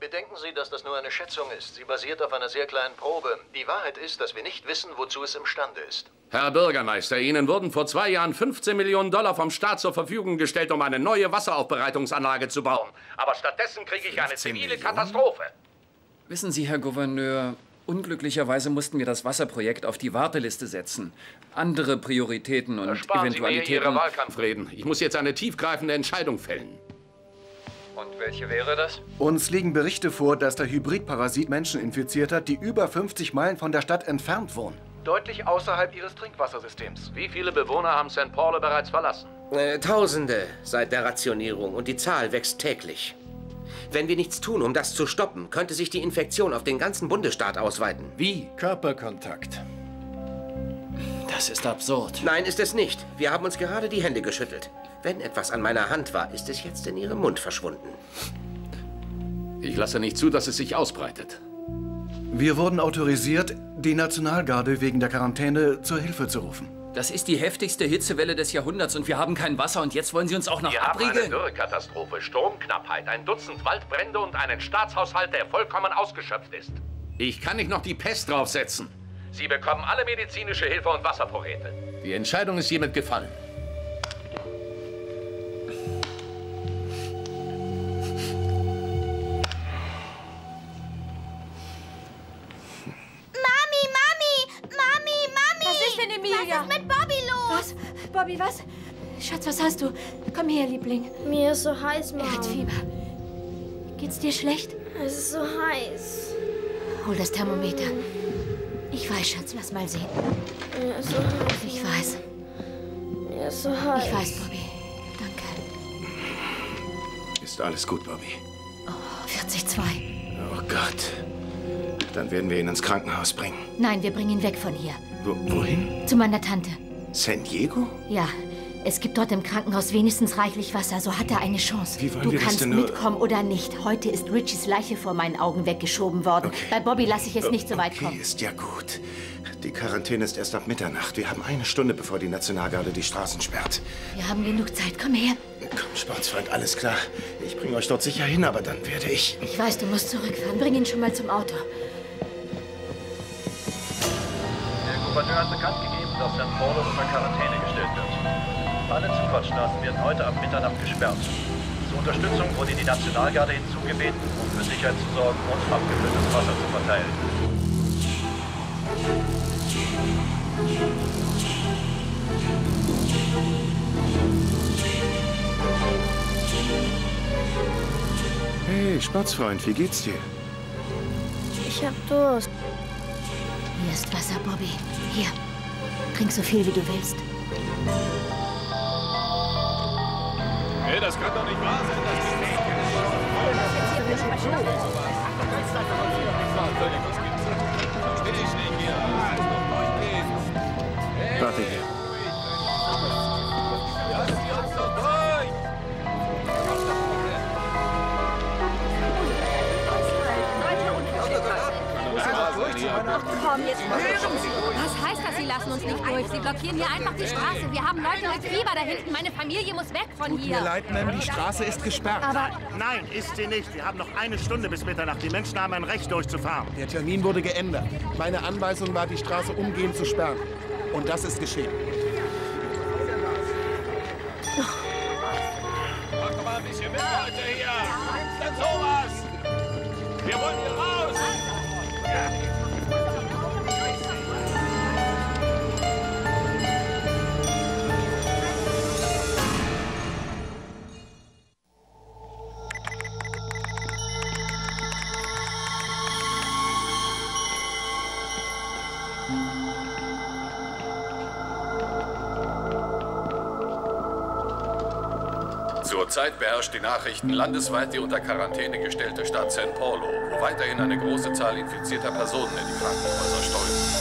Bedenken Sie, dass das nur eine Schätzung ist. Sie basiert auf einer sehr kleinen Probe. Die Wahrheit ist, dass wir nicht wissen, wozu es imstande ist. Herr Bürgermeister, Ihnen wurden vor zwei Jahren 15 Millionen Dollar vom Staat zur Verfügung gestellt, um eine neue Wasseraufbereitungsanlage zu bauen. Aber stattdessen kriege ich eine zivile Katastrophe. Wissen Sie, Herr Gouverneur, unglücklicherweise mussten wir das Wasserprojekt auf die Warteliste setzen. Andere Prioritäten und Sparen Sie mir Eventualitäten. Ihre Wahlkampfreden. Ich muss jetzt eine tiefgreifende Entscheidung fällen. Und welche wäre das? Uns liegen Berichte vor, dass der Hybridparasit Menschen infiziert hat, die über 50 Meilen von der Stadt entfernt wohnen. Deutlich außerhalb ihres Trinkwassersystems. Wie viele Bewohner haben St. Paul bereits verlassen? Äh, Tausende seit der Rationierung und die Zahl wächst täglich. Wenn wir nichts tun, um das zu stoppen, könnte sich die Infektion auf den ganzen Bundesstaat ausweiten. Wie? Körperkontakt. Das ist absurd. Nein, ist es nicht. Wir haben uns gerade die Hände geschüttelt. Wenn etwas an meiner Hand war, ist es jetzt in ihrem Mund verschwunden. Ich lasse nicht zu, dass es sich ausbreitet. Wir wurden autorisiert, die Nationalgarde wegen der Quarantäne zur Hilfe zu rufen. Das ist die heftigste Hitzewelle des Jahrhunderts und wir haben kein Wasser und jetzt wollen Sie uns auch noch Wir haben eine abriegeln? Dürrekatastrophe, Stromknappheit, ein Dutzend Waldbrände und einen Staatshaushalt, der vollkommen ausgeschöpft ist. Ich kann nicht noch die Pest draufsetzen. Sie bekommen alle medizinische Hilfe und Wasservorräte. Die Entscheidung ist hiermit gefallen. Mami, Mami, Mami, Mami! Was ist denn, Emilia? Was ist mit Bobby los? Was? Bobby, was? Schatz, was hast du? Komm her, Liebling. Mir ist so heiß, Mom. Er hat Fieber. Geht's dir schlecht? Es ist so heiß. Hol das Thermometer. Ich weiß, Schatz, lass mal sehen. Mir ist so heiß. Ich weiß. Mir ist so heiß. Ich weiß, Bobby. Danke. Ist alles gut, Bobby? 40,2. Oh Gott. Dann werden wir ihn ins Krankenhaus bringen. Nein, wir bringen ihn weg von hier. Wo, wohin? Zu meiner Tante. San Diego? Ja, es gibt dort im Krankenhaus wenigstens reichlich Wasser. So hat er eine Chance. Wie wollen du wir das kannst denn nur- mitkommen oder nicht. Heute ist Richies Leiche vor meinen Augen weggeschoben worden. Bei Bobby lasse ich es nicht so weit okay, kommen. ist ja gut. Die Quarantäne ist erst ab Mitternacht. Wir haben eine Stunde, bevor die Nationalgarde die Straßen sperrt. Wir haben genug Zeit. Komm her. Komm, Sportsfreund, alles klar. Ich bringe euch dort sicher hin, aber dann werde ich... Ich weiß, du musst zurückfahren. Bring ihn schon mal zum Auto. Der Gouverneur hat bekannt gegeben, dass St. Paulo unter Quarantäne. Alle Zufahrtsstraßen werden heute ab Mitternacht gesperrt. Zur Unterstützung wurde die Nationalgarde hinzugebeten, um für Sicherheit zu sorgen und abgefülltes Wasser zu verteilen. Hey, Sportsfreund, wie geht's dir? Ich hab Durst. Hier ist Wasser, Bobby. Hier. Trink so viel, wie du willst. Hey, das kann doch nicht wahr sein, dass Warte blockieren hier einfach die Straße. Wir haben Leute mit Fieber da hinten. Meine Familie muss weg von hier. Mir leid, Ma'am, die Straße ist gesperrt. Aber Nein, ist sie nicht. Wir haben noch eine Stunde bis Mitternacht. Die Menschen haben ein Recht, durchzufahren. Der Termin wurde geändert. Meine Anweisung war, die Straße umgehend zu sperren. Und das ist geschehen. Zurzeit beherrscht die Nachrichten landesweit die unter Quarantäne gestellte Stadt San Paulo, wo weiterhin eine große Zahl infizierter Personen in die Krankenhäuser strömen.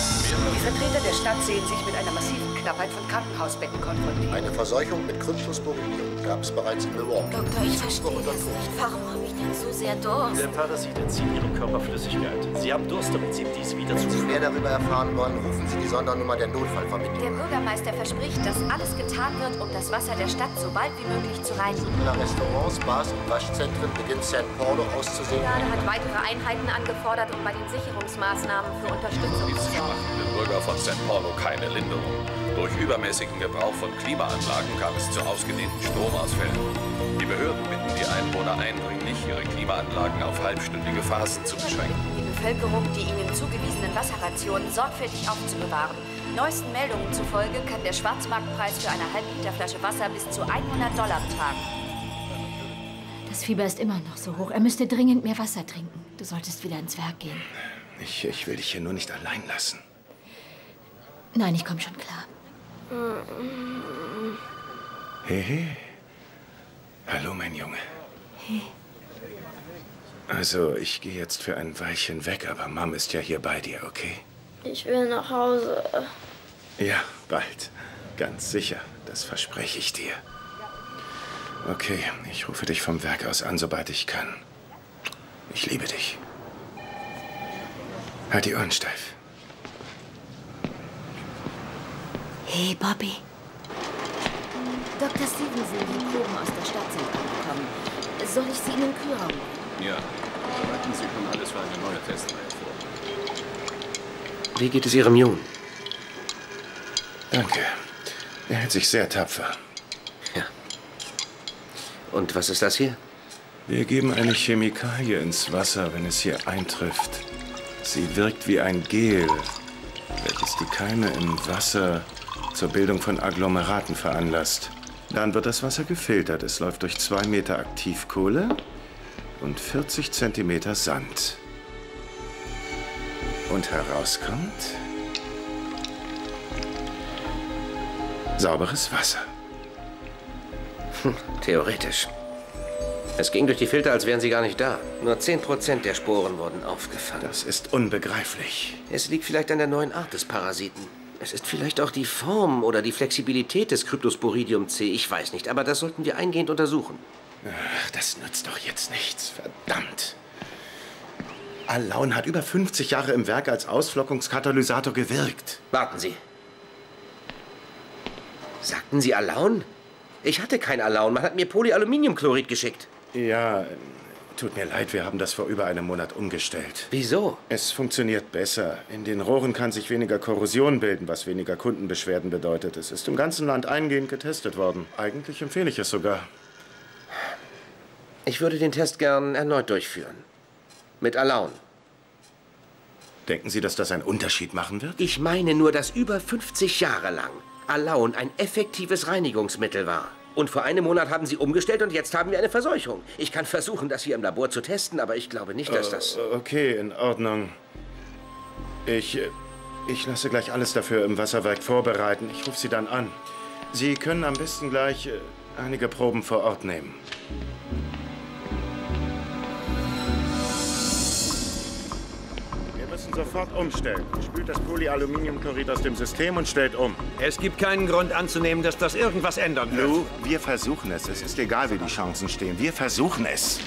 Die Vertreter der Stadt sehen sich mit einer massiven Knappheit von Krankenhausbetten konfrontiert. Eine Verseuchung mit Kryptosporidium gab es bereits in Milwaukee. Doktor, ich verstehe es nicht. Warum habe ich denn so sehr Durst? Der Parasit entzieht Ihrem Körper Flüssigkeit. Sie haben Durst, damit Sie dies wieder Wenn zu Sie mehr darüber erfahren wollen, rufen Sie die Sondernummer der Notfallvermittlung. Der Bürgermeister verspricht, dass alles getan wird, um das Wasser der Stadt so bald wie möglich zu reinigen. Nach Restaurants, Bars und Waschzentren beginnt St. Paulo auszusehen. Brigade hat weitere Einheiten angefordert, um bei den Sicherungsmaßnahmen für Unterstützung zu sorgen. den Bürger von St. Paulo keine Linderung. Durch übermäßigen Gebrauch von Klimaanlagen kam es zu ausgedehnten Stromausfällen. Die Behörden bitten die Einwohner eindringlich, ihre Klimaanlagen auf halbstündige Phasen zu beschränken. Die Bevölkerung die ihnen zugewiesenen Wasserrationen sorgfältig aufzubewahren. Neuesten Meldungen zufolge kann der Schwarzmarktpreis für eine Halbliterflasche Wasser bis zu 100 Dollar betragen. Das Fieber ist immer noch so hoch. Er müsste dringend mehr Wasser trinken. Du solltest wieder ins Werk gehen. Ich, ich will dich hier nur nicht allein lassen. Nein, ich komme schon klar. Hey, hey. Hallo, mein Junge. Hey. Also, ich gehe jetzt für ein Weilchen weg, aber Mom ist ja hier bei dir, okay? Ich will nach Hause. Ja, bald. Ganz sicher. Das verspreche ich dir. Okay, ich rufe dich vom Werk aus an, sobald ich kann. Ich liebe dich. Halt die Ohren steif. Hey, Bobby. Dr. Stevenson, die Proben aus der Stadt sind angekommen. Soll ich sie in den Kühlraum? Ja, bereiten Sie schon alles für eine neue Testreihe vor. Wie geht es Ihrem Jungen? Danke. Er hält sich sehr tapfer. Ja. Und was ist das hier? Wir geben eine Chemikalie ins Wasser, wenn es hier eintrifft. Sie wirkt wie ein Gel, welches die Keime im Wasser zur Bildung von Agglomeraten veranlasst. Dann wird das Wasser gefiltert. Es läuft durch zwei Meter Aktivkohle und 40 Zentimeter Sand. Und herauskommt sauberes Wasser. Hm, theoretisch. Es ging durch die Filter, als wären sie gar nicht da. Nur 10% der Sporen wurden aufgefangen. Das ist unbegreiflich. Es liegt vielleicht an der neuen Art des Parasiten. Es ist vielleicht auch die Form oder die Flexibilität des Cryptosporidium C. Ich weiß nicht, aber das sollten wir eingehend untersuchen. Ach, das nützt doch jetzt nichts. Verdammt. Alaun hat über 50 Jahre im Werk als Ausflockungskatalysator gewirkt. Warten Sie. Sagten Sie Alaun? Ich hatte kein Alaun. Man hat mir Polyaluminiumchlorid geschickt. Ja, tut mir leid, wir haben das vor über einem Monat umgestellt. Wieso? Es funktioniert besser. In den Rohren kann sich weniger Korrosion bilden, was weniger Kundenbeschwerden bedeutet. Es ist im ganzen Land eingehend getestet worden. Eigentlich empfehle ich es sogar. Ich würde den Test gern erneut durchführen. Mit Alaun. Denken Sie, dass das einen Unterschied machen wird? Ich meine nur, dass über 50 Jahre lang Alaun ein effektives Reinigungsmittel war. Und vor einem Monat haben Sie umgestellt und jetzt haben wir eine Verseuchung. Ich kann versuchen, das hier im Labor zu testen, aber ich glaube nicht, dass das... Äh, Okay, in Ordnung. Ich, äh, ich lasse gleich alles dafür im Wasserwerk vorbereiten. Ich rufe Sie dann an. Sie können am besten gleich äh, einige Proben vor Ort nehmen. Müssen sofort umstellen. Spült das Polyaluminiumchlorid aus dem System und stellt um. Es gibt keinen Grund anzunehmen, dass das irgendwas ändern wird. Lou, wir versuchen es. Es ist egal, wie die Chancen stehen. Wir versuchen es.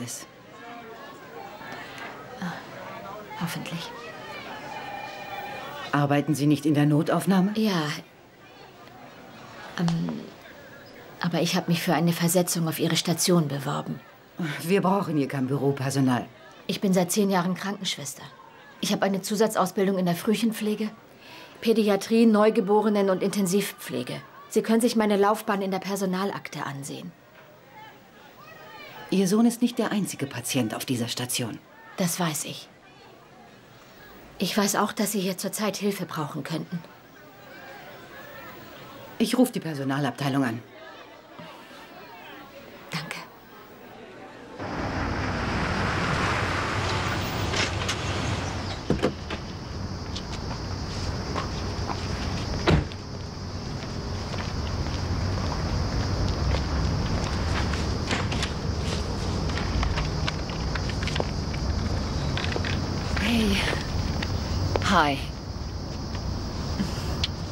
Schafft es. Hoffentlich. Arbeiten Sie nicht in der Notaufnahme? Ja. Ähm, aber ich habe mich für eine Versetzung auf Ihre Station beworben. Wir brauchen hier kein Büropersonal. Ich bin seit zehn Jahren Krankenschwester. Ich habe eine Zusatzausbildung in der Frühchenpflege, Pädiatrie, Neugeborenen und Intensivpflege. Sie können sich meine Laufbahn in der Personalakte ansehen. Ihr Sohn ist nicht der einzige Patient auf dieser Station. Das weiß ich. Ich weiß auch, dass Sie hier zurzeit Hilfe brauchen könnten. Ich rufe die Personalabteilung an. Hi.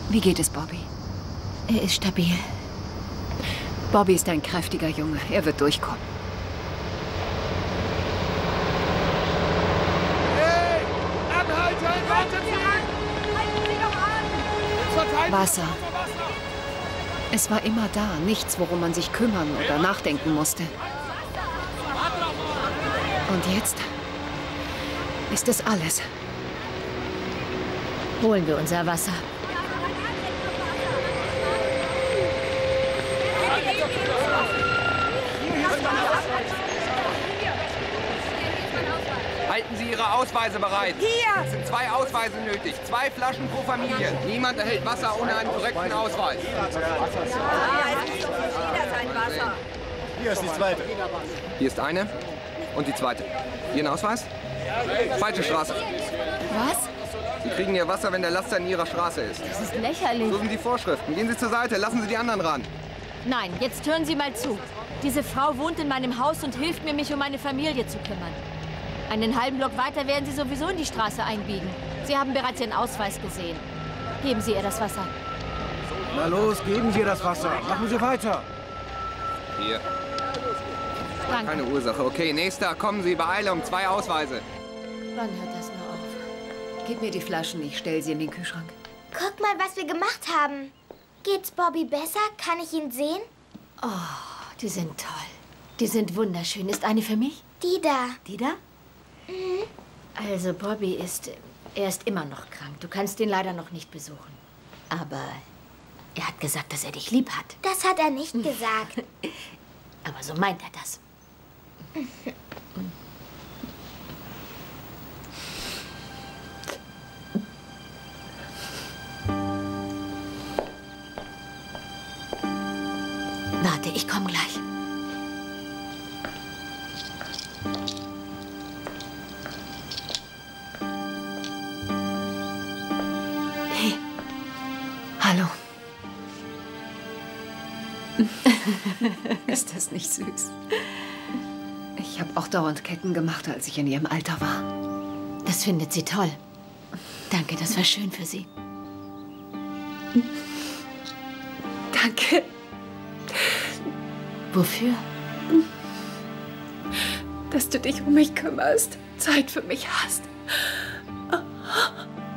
Wie geht es Bobby? Er ist stabil. Bobby ist ein kräftiger Junge. Er wird durchkommen. Hey! Anhalten! Warten Sie! Halten Sie doch an! Wasser. Es war immer da. Nichts, worum man sich kümmern oder nachdenken musste. Und jetzt ist es alles. Holen wir unser Wasser. Halten Sie Ihre Ausweise bereit. Hier! Es sind zwei Ausweise nötig. Zwei Flaschen pro Familie. Niemand erhält Wasser ohne einen korrekten Ausweis. Hier ist die zweite. Hier ist eine und die zweite. Ihren Ausweis? Falsche Straße. Was? Sie kriegen Ihr Wasser, wenn der Laster in Ihrer Straße ist. Das ist lächerlich. So sind die Vorschriften. Gehen Sie zur Seite, lassen Sie die anderen ran. Nein, jetzt hören Sie mal zu. Diese Frau wohnt in meinem Haus und hilft mir, mich um meine Familie zu kümmern. Einen halben Block weiter werden Sie sowieso in die Straße einbiegen. Sie haben bereits Ihren Ausweis gesehen. Geben Sie ihr das Wasser. Na los, geben Sie ihr das Wasser. Machen Sie weiter. Hier. Danke. Keine Ursache. Okay, nächster. Kommen Sie, Beeilung. Zwei Ausweise. Wann auf? Gib mir die Flaschen, ich stell sie in den Kühlschrank. Guck mal, was wir gemacht haben. Geht's Bobby besser? Kann ich ihn sehen? Oh, die sind toll. Die sind wunderschön. Ist eine für mich? Die da. Die da? Mhm. Also, Bobby ist. Er ist immer noch krank. Du kannst ihn leider noch nicht besuchen. Aber er hat gesagt, dass er dich lieb hat. Das hat er nicht gesagt. Aber so meint er das. Warte, ich komme gleich. Hey. Hallo. ist das nicht süß? Ich habe auch dauernd Ketten gemacht, als ich in ihrem Alter war. Das findet sie toll. Danke, das war schön für Sie. Danke. Wofür? Dass du dich um mich kümmerst, Zeit für mich hast.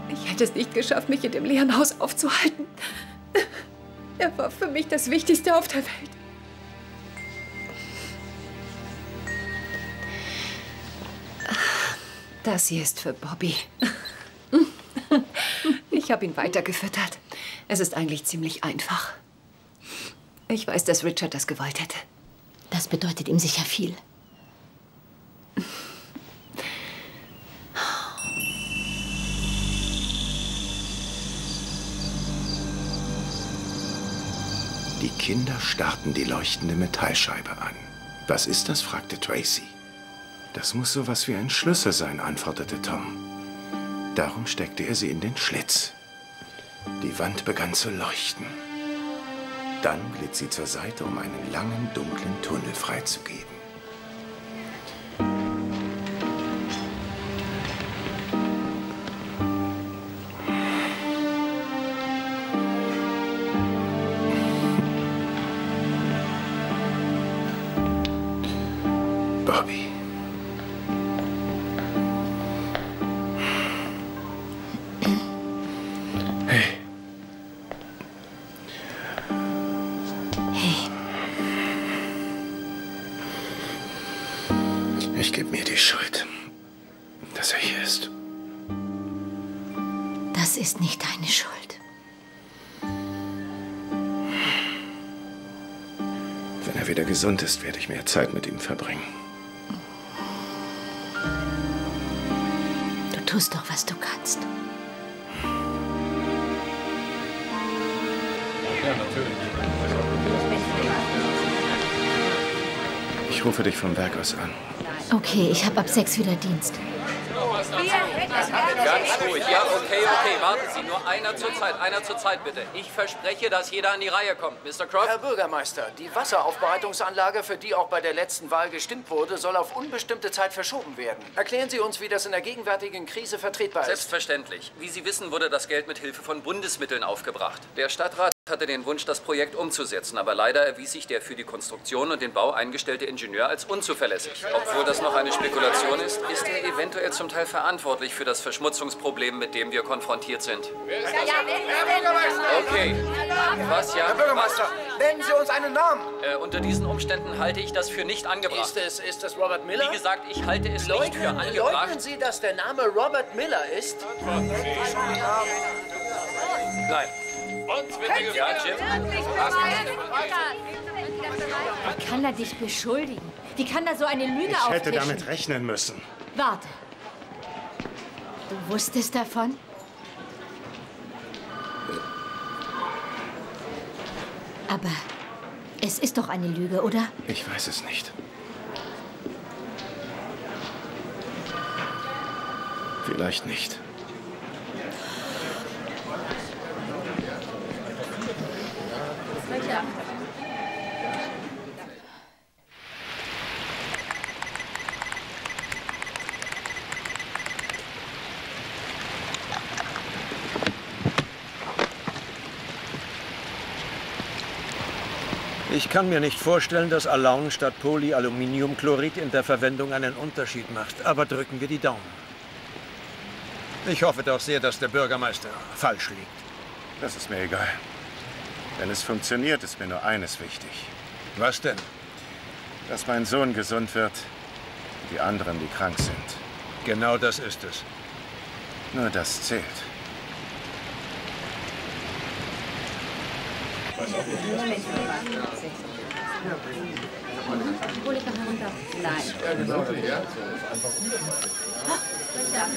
Ich hätte es nicht geschafft, mich in dem leeren Haus aufzuhalten. Er war für mich das Wichtigste auf der Welt. Das hier ist für Bobby. Ich habe ihn weitergefüttert. Es ist eigentlich ziemlich einfach. Ich weiß, dass Richard das gewollt hätte. Das bedeutet ihm sicher viel. Die Kinder starrten die leuchtende Metallscheibe an. Was ist das? fragte Tracy. Das muss so was wie ein Schlüssel sein, antwortete Tom. Darum steckte er sie in den Schlitz. Die Wand begann zu leuchten. Dann glitt sie zur Seite, um einen langen, dunklen Tunnel freizugeben. Gesund ist, werde ich mehr Zeit mit ihm verbringen. Du tust doch, was du kannst. Ich rufe dich vom Werk aus an. Okay, ich habe ab sechs wieder Dienst. Ganz ruhig. Ja, okay, okay. Warten Sie. Nur einer zur Zeit. Einer zur Zeit, bitte. Ich verspreche, dass jeder an die Reihe kommt. Mr. Croft? Herr Bürgermeister, die Wasseraufbereitungsanlage, für die auch bei der letzten Wahl gestimmt wurde, soll auf unbestimmte Zeit verschoben werden. Erklären Sie uns, wie das in der gegenwärtigen Krise vertretbar ist. Selbstverständlich. Wie Sie wissen, wurde das Geld mit Hilfe von Bundesmitteln aufgebracht. Der Stadtrat hatte den Wunsch, das Projekt umzusetzen, aber leider erwies sich der für die Konstruktion und den Bau eingestellte Ingenieur als unzuverlässig. Obwohl das noch eine Spekulation ist, ist er eventuell zum Teil verantwortlich für das Verschmutzungsproblem, mit dem wir konfrontiert sind. Okay. Was ja? Herr Bürgermeister, nennen Sie uns einen Namen. Äh, unter diesen Umständen halte ich das für nicht angebracht. Ist es, ist es Robert Miller? Wie gesagt, ich halte es nicht für Leugnen, angebracht. leugnen Sie, dass der Name Robert Miller ist? Nein. Uns wird der Ja, Jim? Wie kann er dich beschuldigen? Wie kann er so eine Lüge Ich hätte auftischen? damit rechnen müssen. Warte. Du wusstest davon? Aber es ist doch eine Lüge, oder? Ich weiß es nicht. Vielleicht nicht. Kann mir nicht vorstellen, dass Alaun statt Polyaluminiumchlorid in der Verwendung einen Unterschied macht. Aber drücken wir die Daumen. Ich hoffe doch sehr, dass der Bürgermeister falsch liegt. Das ist mir egal. Wenn es funktioniert, ist mir nur eines wichtig. Was denn? Dass mein Sohn gesund wird, die anderen, die krank sind. Genau das ist es. Nur das zählt. Kohle kann herunter. Nein. Ja, genau. Ja, einfach. Ja,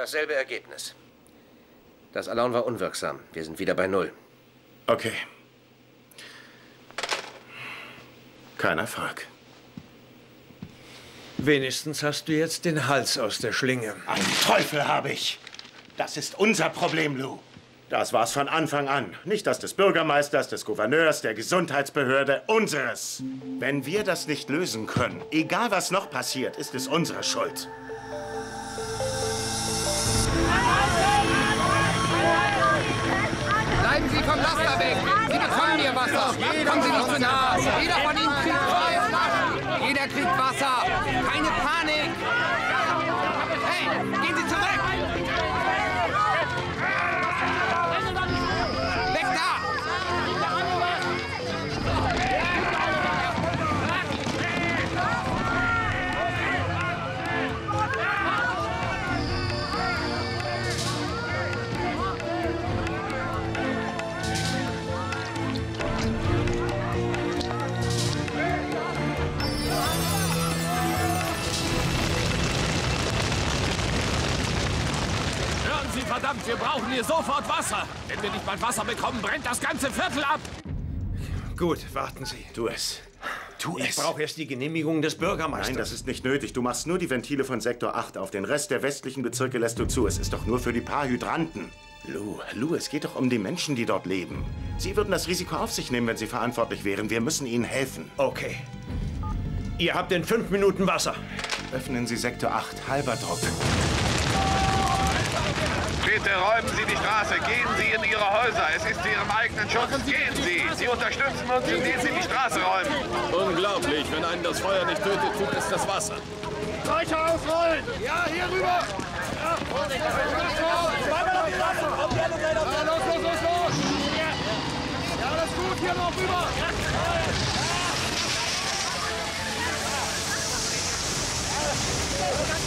Dasselbe Ergebnis. Das Alarm war unwirksam. Wir sind wieder bei Null. Okay. Kein Erfolg. Wenigstens hast du jetzt den Hals aus der Schlinge. Ein Teufel habe ich. Das ist unser Problem, Lou. Das war's von Anfang an. Nicht das des Bürgermeisters, des Gouverneurs, der Gesundheitsbehörde, unseres. Wenn wir das nicht lösen können, egal was noch passiert, ist es unsere Schuld. Bekommen Ihr Wasser. Kommen Sie nicht zu nah. Jeder von Ihnen kriegt wir brauchen hier sofort Wasser. Wenn wir nicht bald Wasser bekommen, brennt das ganze Viertel ab. Gut, warten Sie. Tu es. Tu Ich es. brauche erst die Genehmigung des Bürgermeisters. Nein, das ist nicht nötig. Du machst nur die Ventile von Sektor 8 auf. Den Rest der westlichen Bezirke lässt du zu. Es ist doch nur für die paar Hydranten. Lou, Lou, es geht doch um die Menschen, die dort leben. Sie würden das Risiko auf sich nehmen, wenn sie verantwortlich wären. Wir müssen ihnen helfen. Okay. Ihr habt in fünf Minuten Wasser. Öffnen Sie Sektor 8, halber Druck. Bitte räumen Sie die Straße. Gehen Sie in Ihre Häuser. Es ist zu Ihrem eigenen Schutz. Gehen Sie. Sie unterstützen uns, indem Sie die Straße räumen. Unglaublich. Wenn einen das Feuer nicht tötet, tut es das Wasser. Leute ausrollen! Ja, hier rüber! Ja, los, los, los, los! Ja, alles gut, hier noch rüber!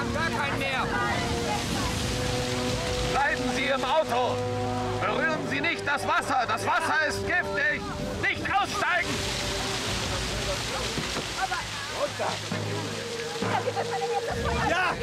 haben gar keinen mehr. Bleiben Sie im Auto! Berühren Sie nicht das Wasser! Das Wasser ist giftig! Nicht aussteigen! Ja!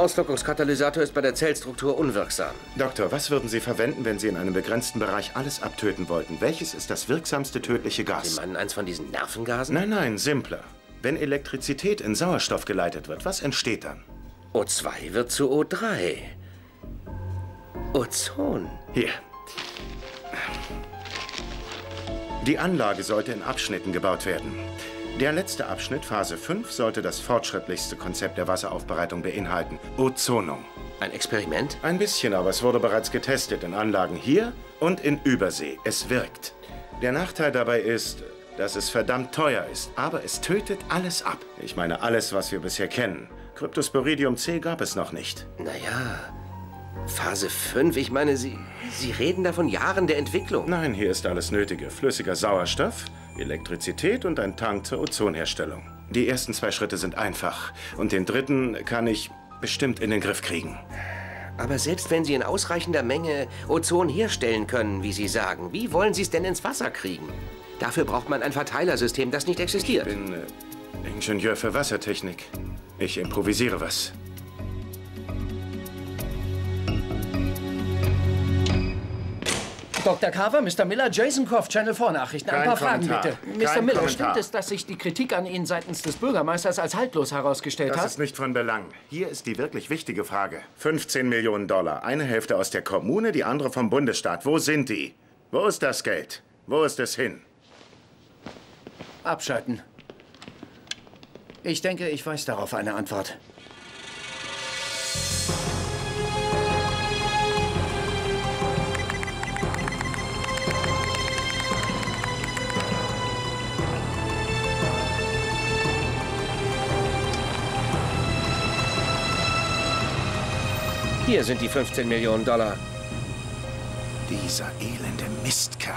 Der Auslockungskatalysator ist bei der Zellstruktur unwirksam. Doktor, was würden Sie verwenden, wenn Sie in einem begrenzten Bereich alles abtöten wollten? Welches ist das wirksamste tödliche Gas? Sie meinen eins von diesen Nervengasen? Nein, nein, simpler. Wenn Elektrizität in Sauerstoff geleitet wird, was entsteht dann? O2 wird zu O3. Ozon. Hier. Die Anlage sollte in Abschnitten gebaut werden. Der letzte Abschnitt, Phase 5, sollte das fortschrittlichste Konzept der Wasseraufbereitung beinhalten. Ozonung. Ein Experiment? Ein bisschen, aber es wurde bereits getestet in Anlagen hier und in Übersee. Es wirkt. Der Nachteil dabei ist, dass es verdammt teuer ist, aber es tötet alles ab. Ich meine alles, was wir bisher kennen. Kryptosporidium C gab es noch nicht. Naja, Phase 5, ich meine, Sie, Sie reden da von Jahren der Entwicklung. Nein, hier ist alles Nötige. Flüssiger Sauerstoff, Elektrizität und ein Tank zur Ozonherstellung. Die ersten zwei Schritte sind einfach. Und den dritten kann ich bestimmt in den Griff kriegen. Aber selbst wenn Sie in ausreichender Menge Ozon herstellen können, wie Sie sagen, wie wollen Sie es denn ins Wasser kriegen? Dafür braucht man ein Verteilersystem, das nicht existiert. Ich bin äh, Ingenieur für Wassertechnik. Ich improvisiere was. Dr. Carver, Mr. Miller, Jason Croft, Channel 4 Nachrichten. Ein Kein paar Fragen Kommentar. bitte. Mr. Kein Miller, Kommentar. stimmt es, dass sich die Kritik an Ihnen seitens des Bürgermeisters als haltlos herausgestellt Das hat? ist nicht von Belang. Hier ist die wirklich wichtige Frage. 15 Millionen Dollar. Eine Hälfte aus der Kommune, die andere vom Bundesstaat. Wo sind die? Wo ist das Geld? Wo ist es hin? Abschalten. Ich denke, ich weiß darauf eine Antwort. Hier sind die 15 Millionen Dollar. Dieser elende Mistkerl.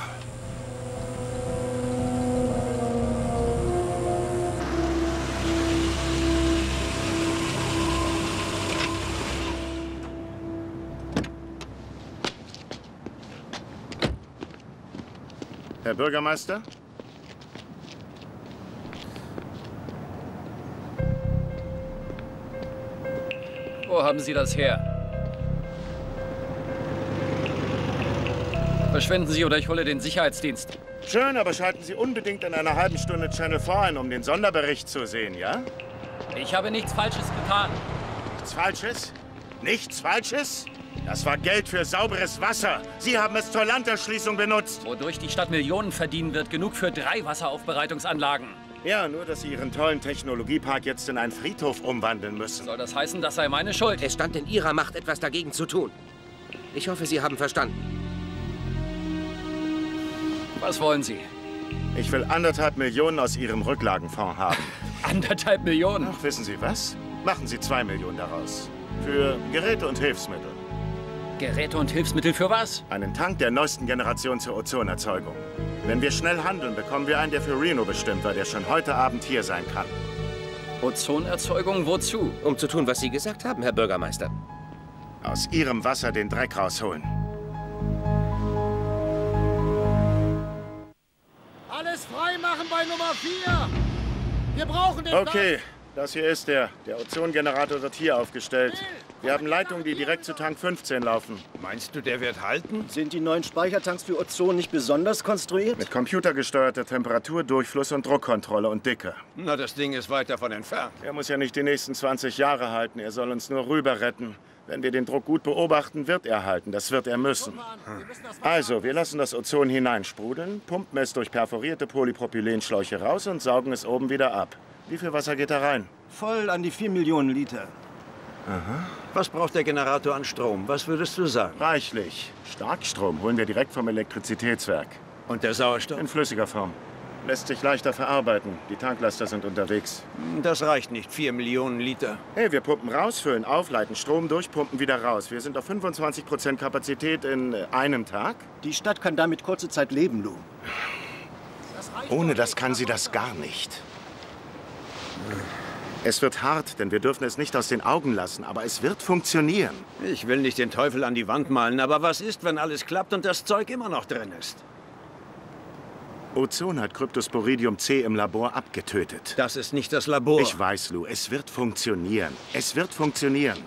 Herr Bürgermeister? Wo haben Sie das her? Verschwenden Sie oder ich hole den Sicherheitsdienst. Schön, aber schalten Sie unbedingt in einer halben Stunde Channel 4 ein, um den Sonderbericht zu sehen, ja? Ich habe nichts Falsches getan. Nichts Falsches? Nichts Falsches? Das war Geld für sauberes Wasser. Sie haben es zur Landerschließung benutzt. Wodurch die Stadt Millionen verdienen wird, genug für drei Wasseraufbereitungsanlagen. Ja, nur, dass Sie Ihren tollen Technologiepark jetzt in einen Friedhof umwandeln müssen. Soll das heißen, das sei meine Schuld? Es stand in Ihrer Macht, etwas dagegen zu tun. Ich hoffe, Sie haben verstanden. Was wollen Sie? Ich will anderthalb Millionen aus Ihrem Rücklagenfonds haben. anderthalb Millionen? Ach, wissen Sie was? Machen Sie zwei Millionen daraus. Für Geräte und Hilfsmittel. Geräte und Hilfsmittel für was? Einen Tank der neuesten Generation zur Ozonerzeugung. Wenn wir schnell handeln, bekommen wir einen, der für Reno bestimmt war, der schon heute Abend hier sein kann. Ozonerzeugung wozu? Um zu tun, was Sie gesagt haben, Herr Bürgermeister. Aus Ihrem Wasser den Dreck rausholen. Alles freimachen bei Nummer 4! Wir brauchen den Okay, das hier ist der. Der Ozongenerator wird hier aufgestellt. Wir haben Leitungen, die direkt zu Tank 15 laufen. Meinst du, der wird halten? Sind die neuen Speichertanks für Ozon nicht besonders konstruiert? Mit computergesteuerter Temperatur, Durchfluss und Druckkontrolle und Dicke. Na, das Ding ist weit davon entfernt. Er muss ja nicht die nächsten 20 Jahre halten. Er soll uns nur rüber retten. Wenn wir den Druck gut beobachten, wird er halten. Das wird er müssen. Also, wir lassen das Ozon hineinsprudeln, pumpen es durch perforierte Polypropylenschläuche raus und saugen es oben wieder ab. Wie viel Wasser geht da rein? Voll an die 4 Millionen Liter. Aha. Was braucht der Generator an Strom? Was würdest du sagen? Reichlich. Starkstrom holen wir direkt vom Elektrizitätswerk. Und der Sauerstoff? In flüssiger Form. Lässt sich leichter verarbeiten. Die Tanklaster sind unterwegs. Das reicht nicht. Vier Millionen Liter. Hey, wir pumpen raus, füllen, aufleiten, Strom durchpumpen, wieder raus. Wir sind auf 25 Prozent Kapazität in äh, einem Tag. Die Stadt kann damit kurze Zeit leben, Lou. Ohne das kann sie das gar nicht. Es wird hart, denn wir dürfen es nicht aus den Augen lassen, aber es wird funktionieren. Ich will nicht den Teufel an die Wand malen, aber was ist, wenn alles klappt und das Zeug immer noch drin ist? Ozon hat Cryptosporidium C im Labor abgetötet. Das ist nicht das Labor. Ich weiß, Lou. Es wird funktionieren. Es wird funktionieren.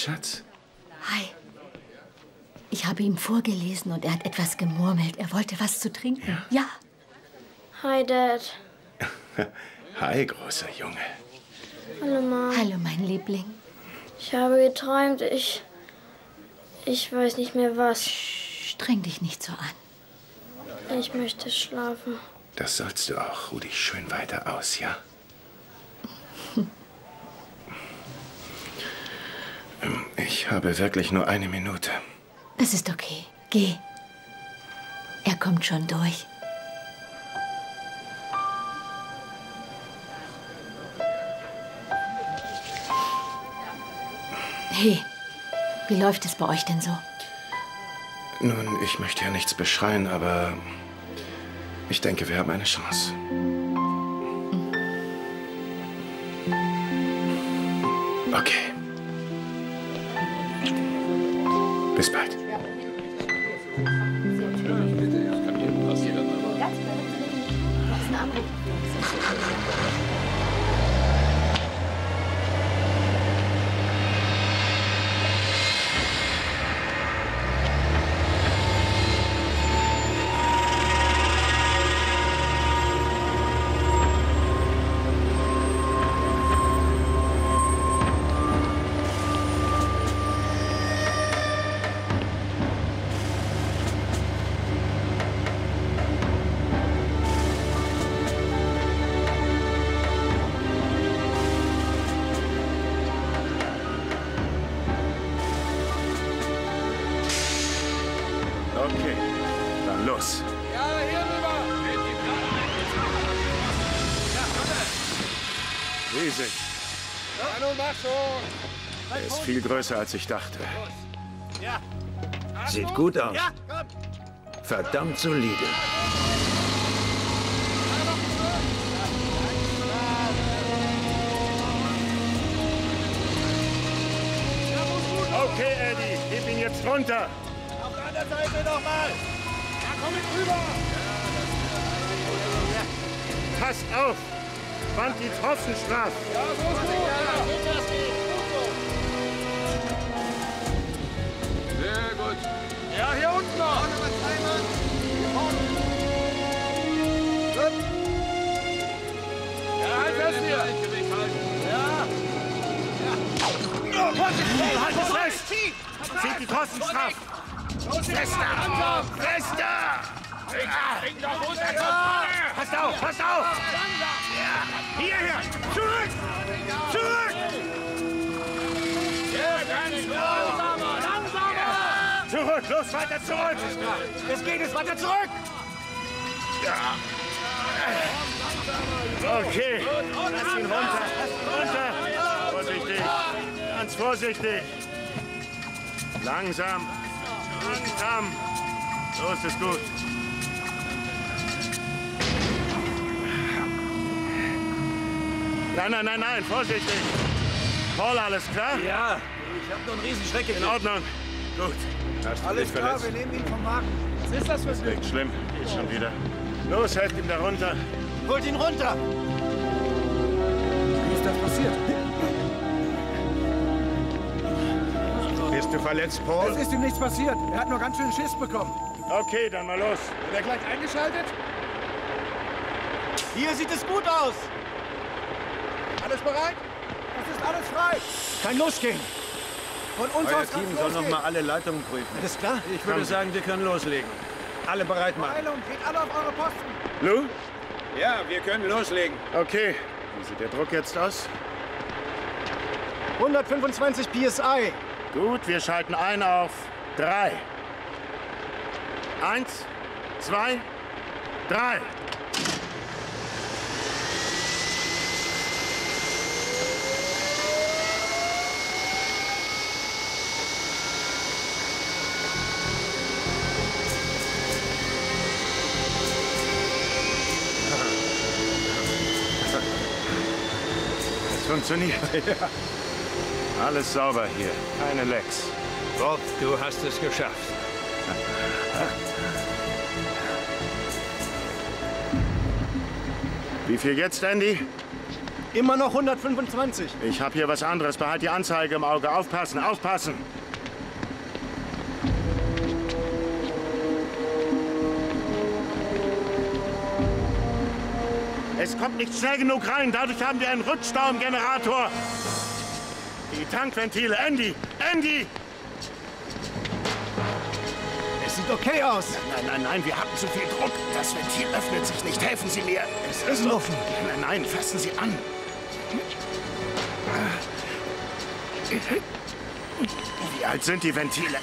Schatz. Hi. Ich habe ihm vorgelesen und er hat etwas gemurmelt. Er wollte was zu trinken. Ja. Hi, Dad. Hi, großer Junge. Hallo, Mom. Hallo, mein Liebling. Ich habe geträumt, ich. Ich weiß nicht mehr was. Streng dich nicht so an. Ich möchte schlafen. Das sollst du auch. Ruh dich schön weiter aus, ja? Ich habe wirklich nur eine Minute. Es ist okay. Geh. Er kommt schon durch. Hey, wie läuft es bei euch denn so? Nun, ich möchte ja nichts beschreien, aber ich denke, wir haben eine Chance. Okay. Bis bald. Okay, dann los. Ja, hier ist viel größer, als ich dachte. Sieht gut aus. Verdammt solide. Okay, Eddie, gib ihn jetzt runter. Auf der anderen Seite nochmal. Ja, komm mit rüber. Passt auf. Band die Tropfen straff. Ja, so ist gut. Ja, Zieht die Trossen straff! Fester! Fester! Passt auf, passt auf! Hierher! Zurück! Zurück! Langsamer, langsamer! Zurück, los, weiter zurück! Es geht jetzt weiter zurück! Ja. Okay, lass ihn runter, runter! Vorsichtig, ganz vorsichtig! Langsam, langsam! So ist es gut. Nein, nein, nein, nein, vorsichtig! Paul, alles klar? Ja, ich habe nur einen Riesenschreck In Ordnung. Gut. Hast du Alles dich klar, verletzt? wir nehmen ihn vom Wagen. Was ist das für ein Nicht schlimm, geht schon wieder. Los, helft ihm da runter. Holt ihn runter! Wie ist das passiert? Bist du verletzt, Paul? Es ist ihm nichts passiert. Er hat nur ganz schön Schiss bekommen. Okay, dann mal los. Wird er gleich eingeschaltet? Hier sieht es gut aus. Alles bereit? Es ist alles frei. Kann losgehen. Von uns Euer aus Team soll noch mal alle Leitungen prüfen. Alles klar? Ich würde sagen, wir können loslegen. Alle bereit machen. Beeilung, geht alle auf eure Posten. Lou? Ja, wir können loslegen. Okay. Wie sieht der Druck jetzt aus? 125 PSI. Gut, wir schalten ein auf drei. Eins, zwei, drei. Funktioniert. Alles sauber hier. Keine Lecks. Bob, du hast es geschafft. Wie viel jetzt, Andy? Immer noch 125. Ich habe hier was anderes. Behalt die Anzeige im Auge. Aufpassen, aufpassen. Es kommt nicht schnell genug rein. Dadurch haben wir einen Rückstau im Generator. Die Tankventile. Andy! Andy! Es sieht okay aus. Nein, nein, nein, wir haben zu viel Druck. Das Ventil öffnet sich nicht. Helfen Sie mir. Es ist offen. Nein, nein, fassen Sie an. Wie alt sind die Ventile?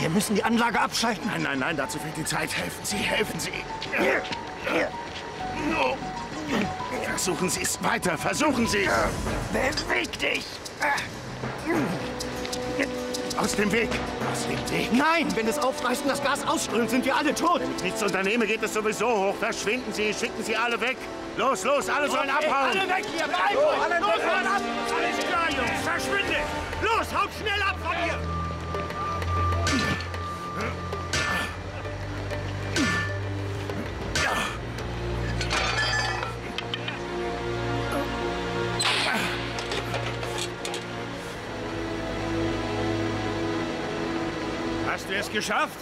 Wir müssen die Anlage abschalten. Nein, nein, nein, dazu fehlt die Zeit. Helfen Sie, helfen Sie. Versuchen Sie es weiter, versuchen Sie. Beweg dich. Aus dem Weg, aus dem Weg. Nein, wenn es aufreißt und das Gas ausströmt, sind wir alle tot. Wenn ich nichts unternehme, geht es sowieso hoch. Verschwinden Sie, schicken Sie alle weg. Los, los, alle sollen Okay, abhauen. alle weg hier, bleiben So, euch. alle Los, weg. hört ab. Alles klar, Jungs, verschwinde. Los, haut schnell ab von hier. Geschafft?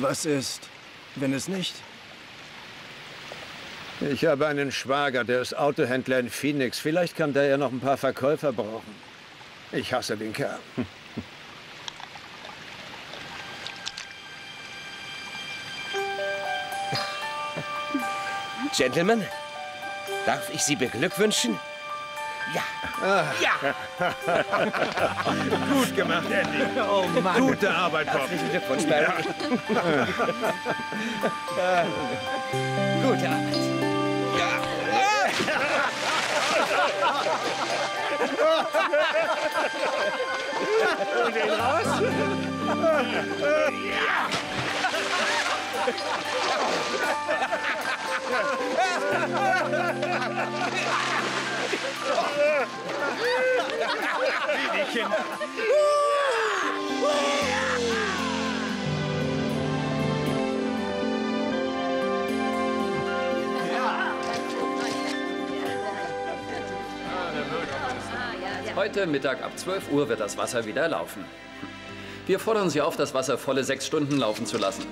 Was ist, wenn es nicht? Ich habe einen Schwager, der ist Autohändler in Phoenix. Vielleicht kann der ja noch ein paar Verkäufer brauchen. Ich hasse den Kerl. Gentlemen, darf ich Sie beglückwünschen? Ja. Ja. Gut gemacht, Andy. Oh Mann. Gute Arbeit, Bob. Herzlichen Glückwunsch, Barry. Ja. Gute Arbeit. Und den raus? Heute Mittag ab 12 Uhr wird das Wasser wieder laufen. Wir fordern Sie auf, das Wasser volle sechs Stunden laufen zu lassen,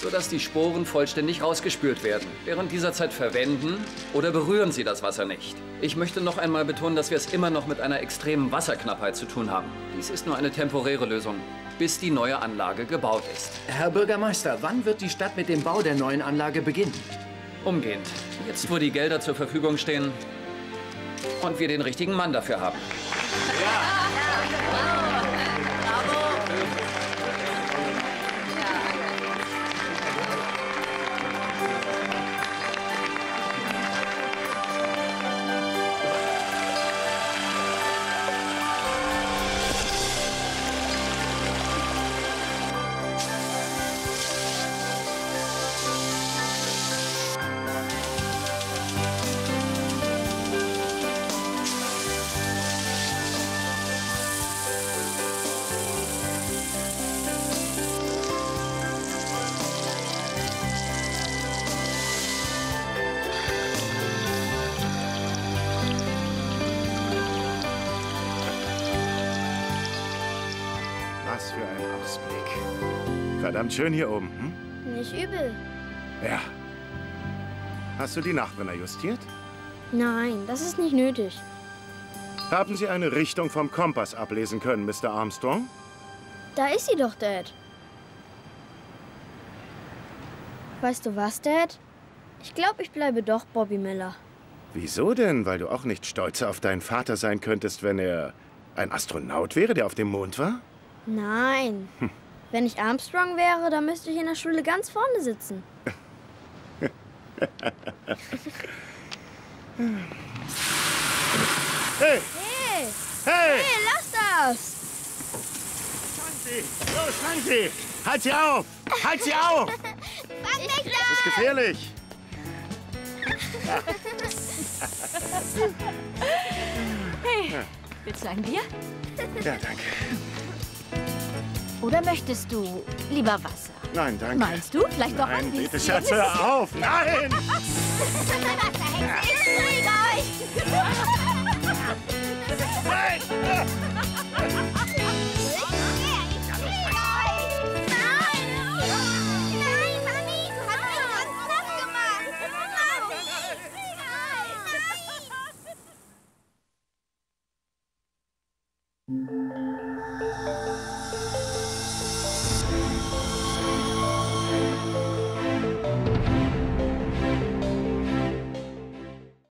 sodass die Sporen vollständig rausgespült werden. Während dieser Zeit verwenden oder berühren Sie das Wasser nicht. Ich möchte noch einmal betonen, dass wir es immer noch mit einer extremen Wasserknappheit zu tun haben. Dies ist nur eine temporäre Lösung, bis die neue Anlage gebaut ist. Herr Bürgermeister, wann wird die Stadt mit dem Bau der neuen Anlage beginnen? Umgehend. Jetzt, wo die Gelder zur Verfügung stehen und wir den richtigen Mann dafür haben. Was schön hier oben. Hm? Nicht übel. Ja. Hast du die Nachbrenner justiert? Nein, das ist nicht nötig. Haben Sie eine Richtung vom Kompass ablesen können, Mr. Armstrong? Da ist sie doch, Dad. Weißt du was, Dad? Ich glaube, ich bleibe doch Bobby Miller. Wieso denn? Weil du auch nicht stolzer auf deinen Vater sein könntest, wenn er ein Astronaut wäre, der auf dem Mond war? Nein. Hm. Wenn ich Armstrong wäre, dann müsste ich in der Schule ganz vorne sitzen. Hey! Hey! Hey! Hey, lass das! Los, fang sie! Halt sie auf! Halt sie auf! Fang mich Das ist gefährlich! Hey, willst du ein Bier? Ja, danke. Oder möchtest du lieber Wasser? Nein, danke. Meinst du? Vielleicht doch ein bisschen? bitte, Schatz, hör auf! Nein! Wasserhexe, ich kriege euch! Nein!